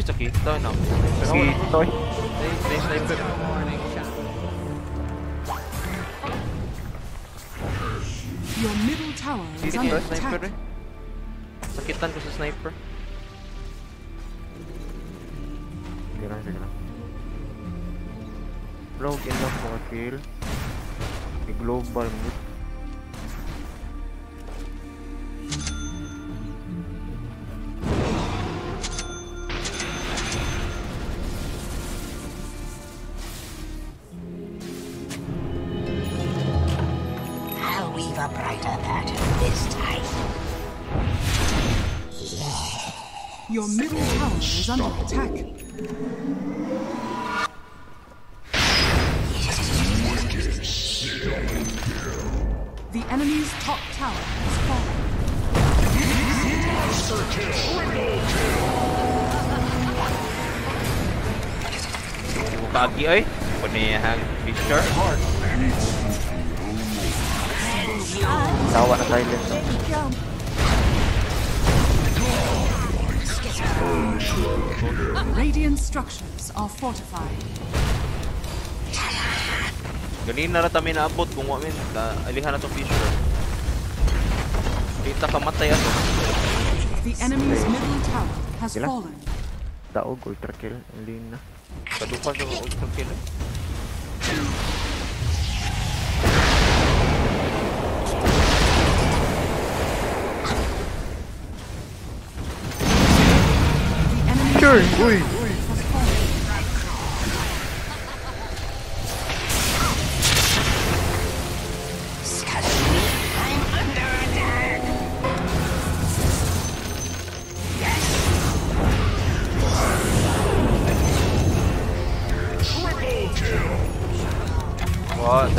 Uy, sakit. Tayo na. Si Toy. Nice, nice sniper. Your middle tower is under attack. eh. Sakitan ko sa sniper. Sige lang, sige lang. Rogue enough mga kill. May global mo. Is under attack. The enemy's top tower has fallen. Kagi ay. Panihang Fisher. Tawa na silent. Radiant structures are fortified. Ganina na kami naabot kung wamin. Alihan na Fisher. Kita kamatay ato. The enemy's middle tower has Sila? fallen. Daog, ultra kill. Lean na. Kadupa sa ultra kill. eh.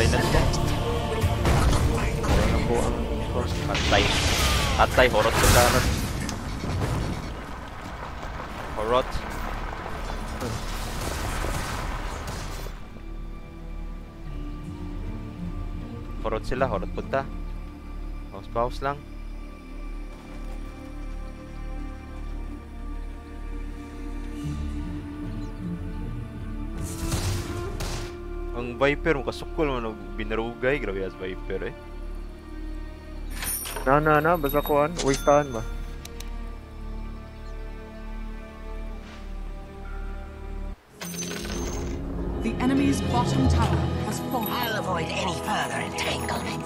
Silent ka. Ano po ang cross? Atay. Horot sa. Horot. Horot sila, horot punta. Pause-pause lang. Ang Viper, makasukol man binarugay. Grabe as Viper eh. Na, na, na. Basta kuhan. Wastean ba? Tower has fallen. I'll avoid any further entanglements.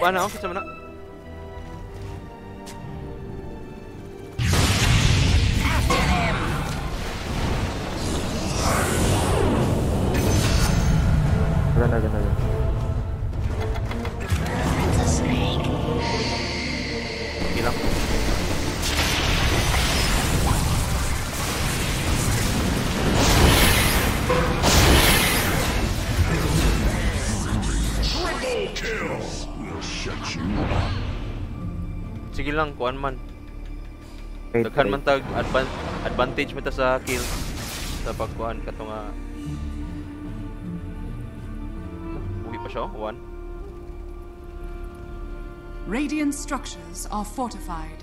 Bueno, ficha, no. Kuan man. Wait, Daghan man tag advan- advantage ta sa kill sa pagkuan kato nga Uwi pa siya, one. Radiant structures are fortified.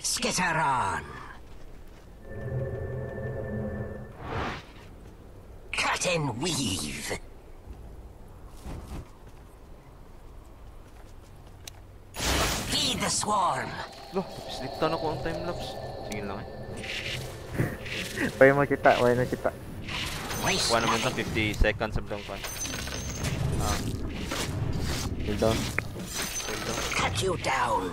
Skitter on. Cut and weave. Feed the swarm. Loh, sliktan ako ang time lapse. Sige lang eh. Pwede mo kita, pwede mo kita. Waste Kuha naman nothing. tang 50 seconds sa blang kuan. Ah, Hold down. hold on. Cut you down.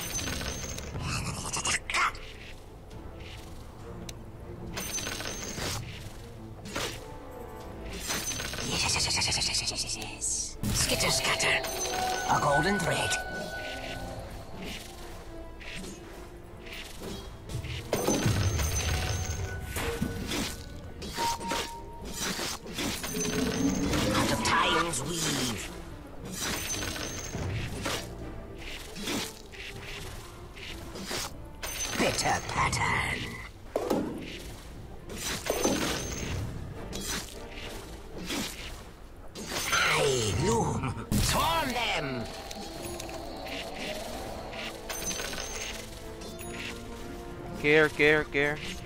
Care, care, care.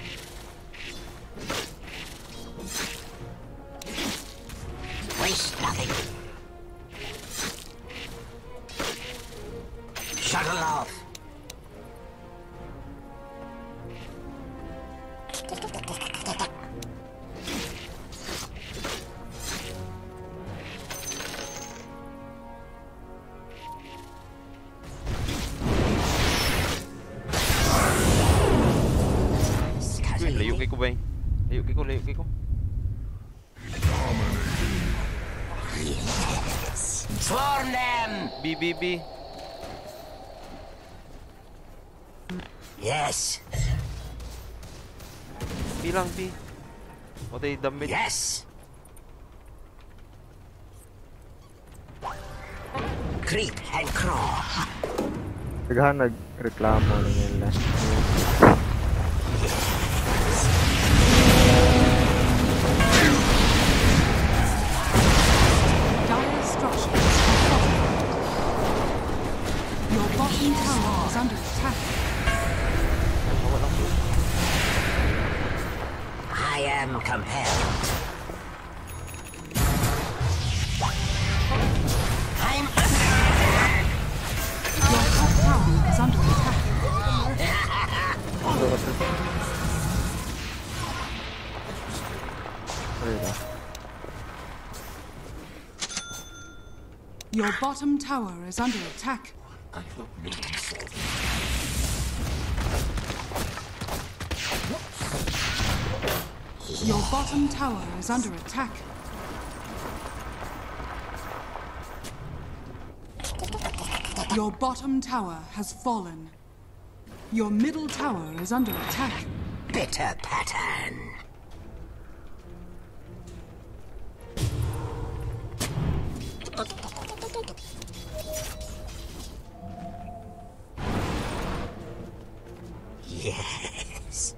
baby. Yes. B lang, B. O, they dumb it. Yes! Ayun na. Your bottom tower is under attack. Your bottom tower is under attack. Your bottom tower has fallen. Your middle tower is under attack. bitter pattern. Yes.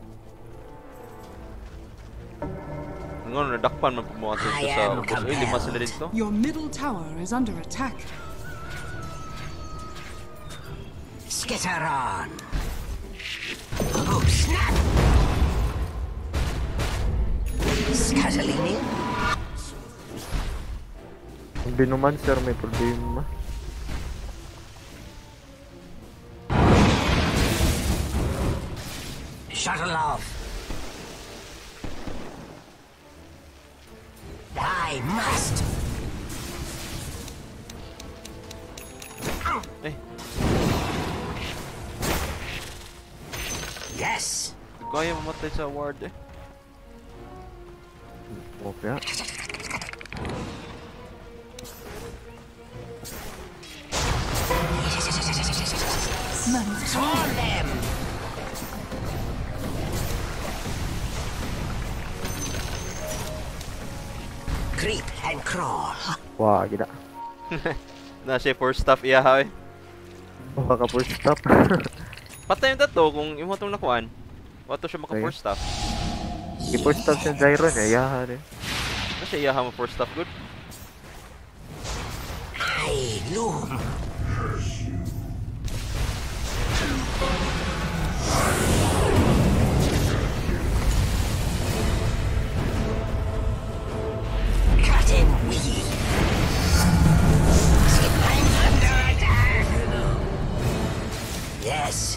Nga, nadakpan man po mga to I sa am ubos. Uy, lima sila dito. Your middle tower is under attack. Skitter on. Oh, snap! Scatolini? Ang binuman sir may problema. Shuttle off. I must. Eh, Yes. kaya mamatay sa award eh. Okay. Swarm them. Creep and crawl. Wah, gila. Na siya for stuff iya ha eh. Baka ka first stop. Patay yung tatlo kung yung hatong nakuan. Wato siya maka-4 staff. Hindi 4 staff siya Zyron eh, yaha rin. Ano siya yaha mo 4 staff good? Ay, Loom! Cut him, Wiggy! Yes!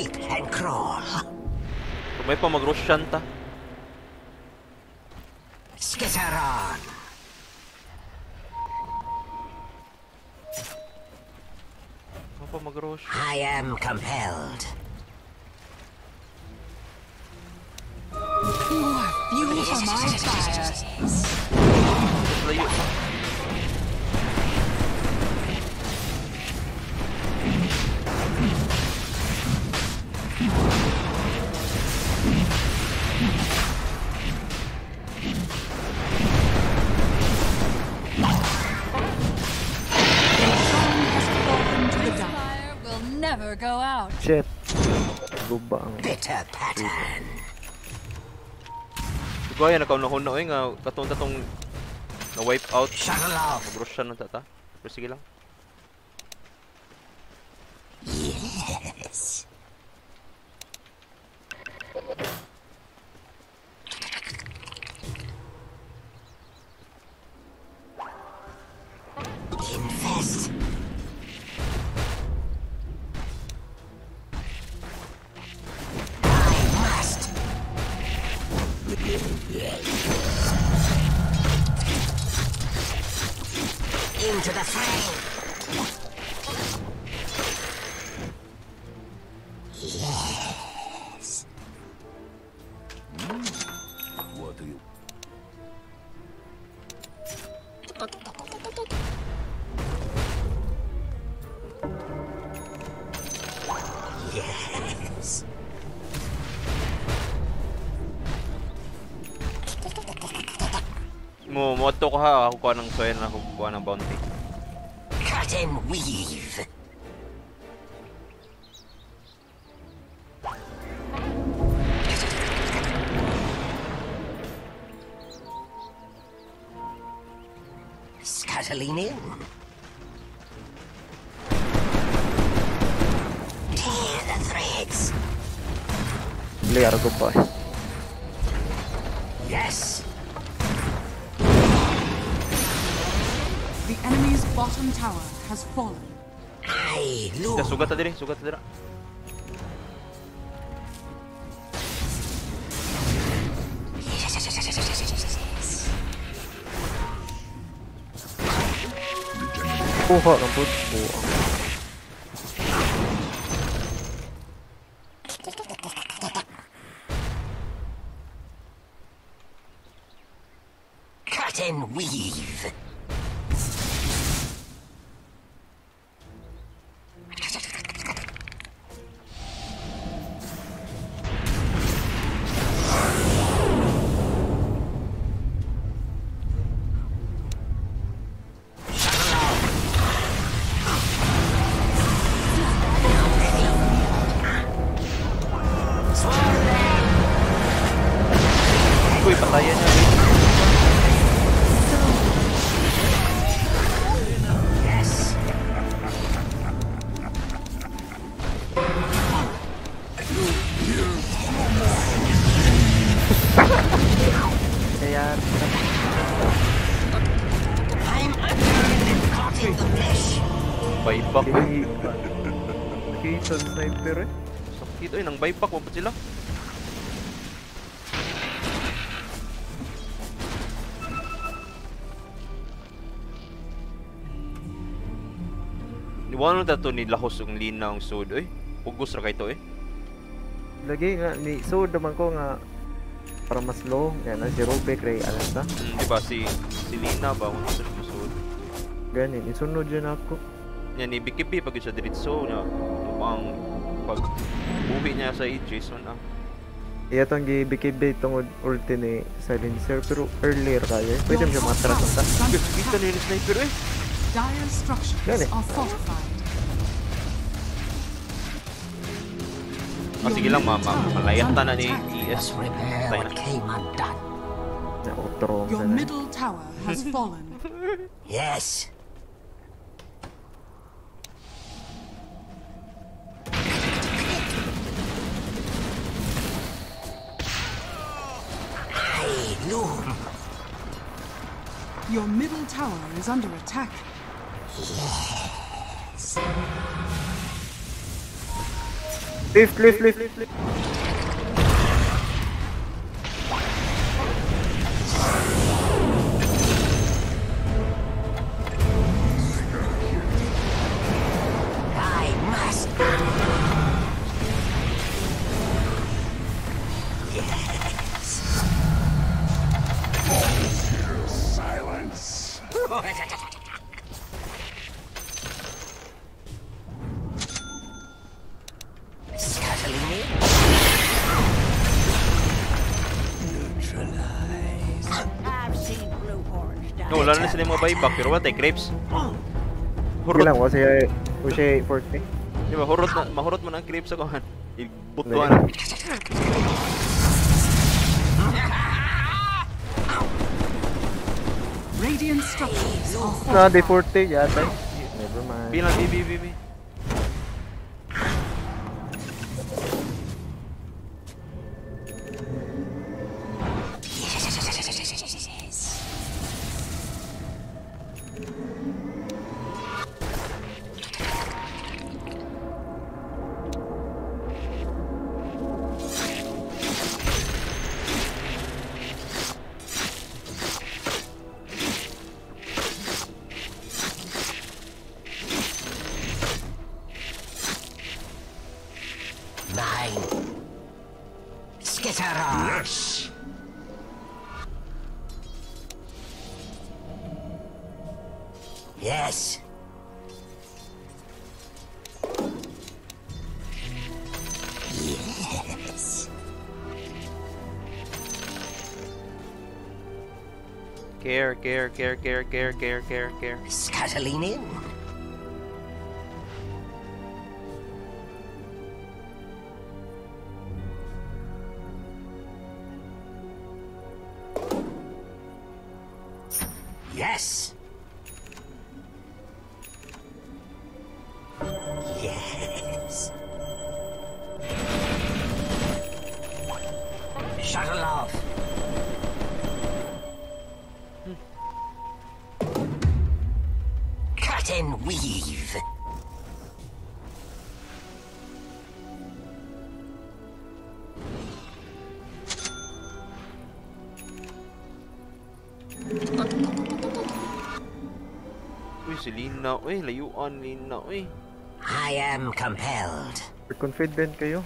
Creep and crawl. Kung may pa mag-Roshan ta. Skitter on. Pa mag-Rosh. I am compelled. You are fuel for my fire. Enter pattern. Siguro yan, nakaunahon na nga, katong-tatong na-wipe out. Nag-rush siya nun tata. Pero sige lang. Ko ha ako kuha ng soil na ako kuha ng bounty. Cut and weave. 不好的不多 to ni lahos ang linaw ang sud oy. Pugos ra kay to eh. Lagi nga ni so naman ko nga para mas low nga na si Rubik Ray alas na. Hmm, di ba si si Lina ba kung gusto niya sud. Ganin isunod dyan ako. Nya ni Bikibi pag siya diretso nya ang pag buhi niya sa Aegis man ah. Iya tong gibikibay tungod ulti ni Silencer pero earlier kaya. Pwede mo siya matras ta. Kita na yung sniper eh. Dire structures it. are fortified. Ah, sige lang mama, malayat na na ni ES. Let's Tayo na. came undone. Your na na. middle tower has fallen. Yes. I loom. Your middle tower is under attack. Lift, lift, lift, lift, lift. I must. Yes. Silence. No, wala na sila yung mga buyback pero wala tayo crepes. Sige lang, kasi ko siya 40. Di ba, hurot na, mahurot mo ng creep sa kuhan. Ibutuan. Radiant structures Na, day 40 yata. Never mind. Bilang, B, B, Care, care, care, care, care, care, care. Scuttling in. Lina. Uy, layuan, Lina. I am compelled. Confident kayo.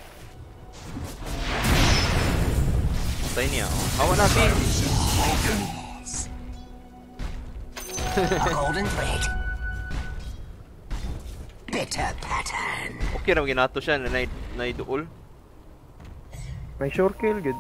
Patay niya. Oh. Ah, Hawa natin. A golden thread. Bitter pattern. Okay na ginato siya na nai- naiduol. May sure kill, good.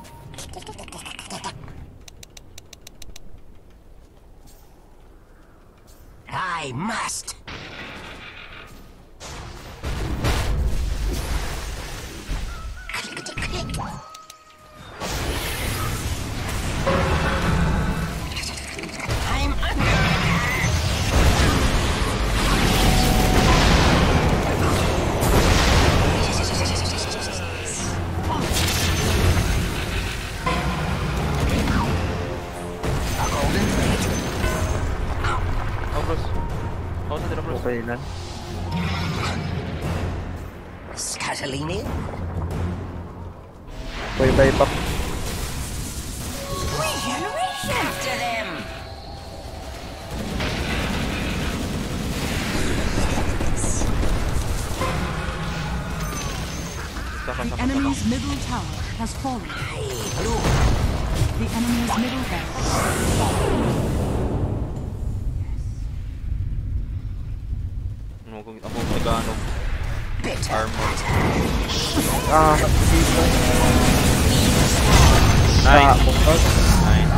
Bye bye back. After them. Saka, The enemy's middle tower has fallen. The enemy's middle barracks. Ano kung ako magano Bitter armor. Ah. Nine. Nine.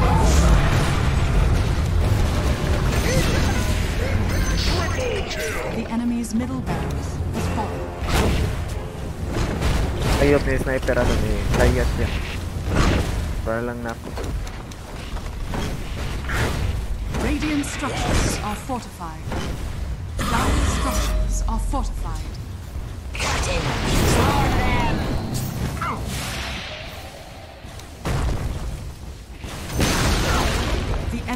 The enemy's middle barracks has fallen. Ayop ni sniper ano ni Kayat yan. Para lang na ako. Radiant structures are fortified. Dire structures are fortified. Cut in.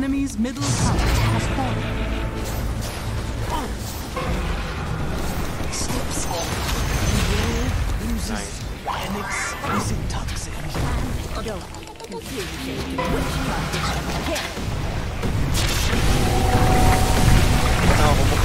Enemy's middle tower has fallen. Nice. Don't confuse it with witchcraft. Here, Ano, kumok na.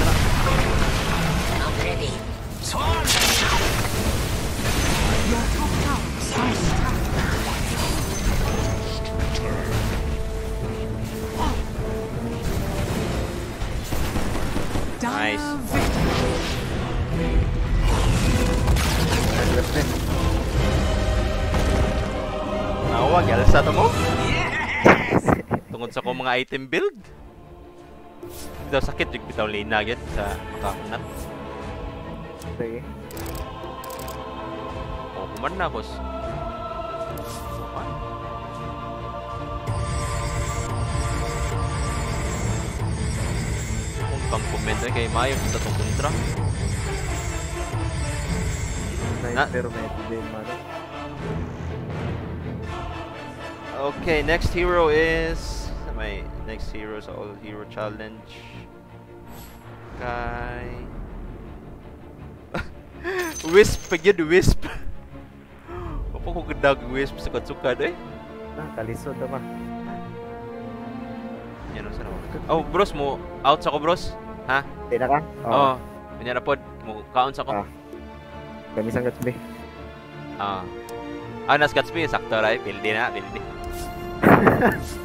sa ko mga item build. Bitaw sakit jud bitaw lane na gyud sa makakunat. Sige. Oh, kuman na kos. pang comment na kay Mayo sa tong kontra. Na pero Okay, next hero is next hero sa all hero challenge. Kay Wisp pagyan Wisp. Apa ko gadag Wisp sa katsukan eh. Ah, kalisod naman. Yan ang sana Oh, bros mo out sa ko bros. Ha? Di na ka? Oo. Oh. Kanya na pod mo kaon sa ko. Ah. Kami sang Gatsby. Ah. Ah, nas Gatsby sakto ra, pildi na, pildi.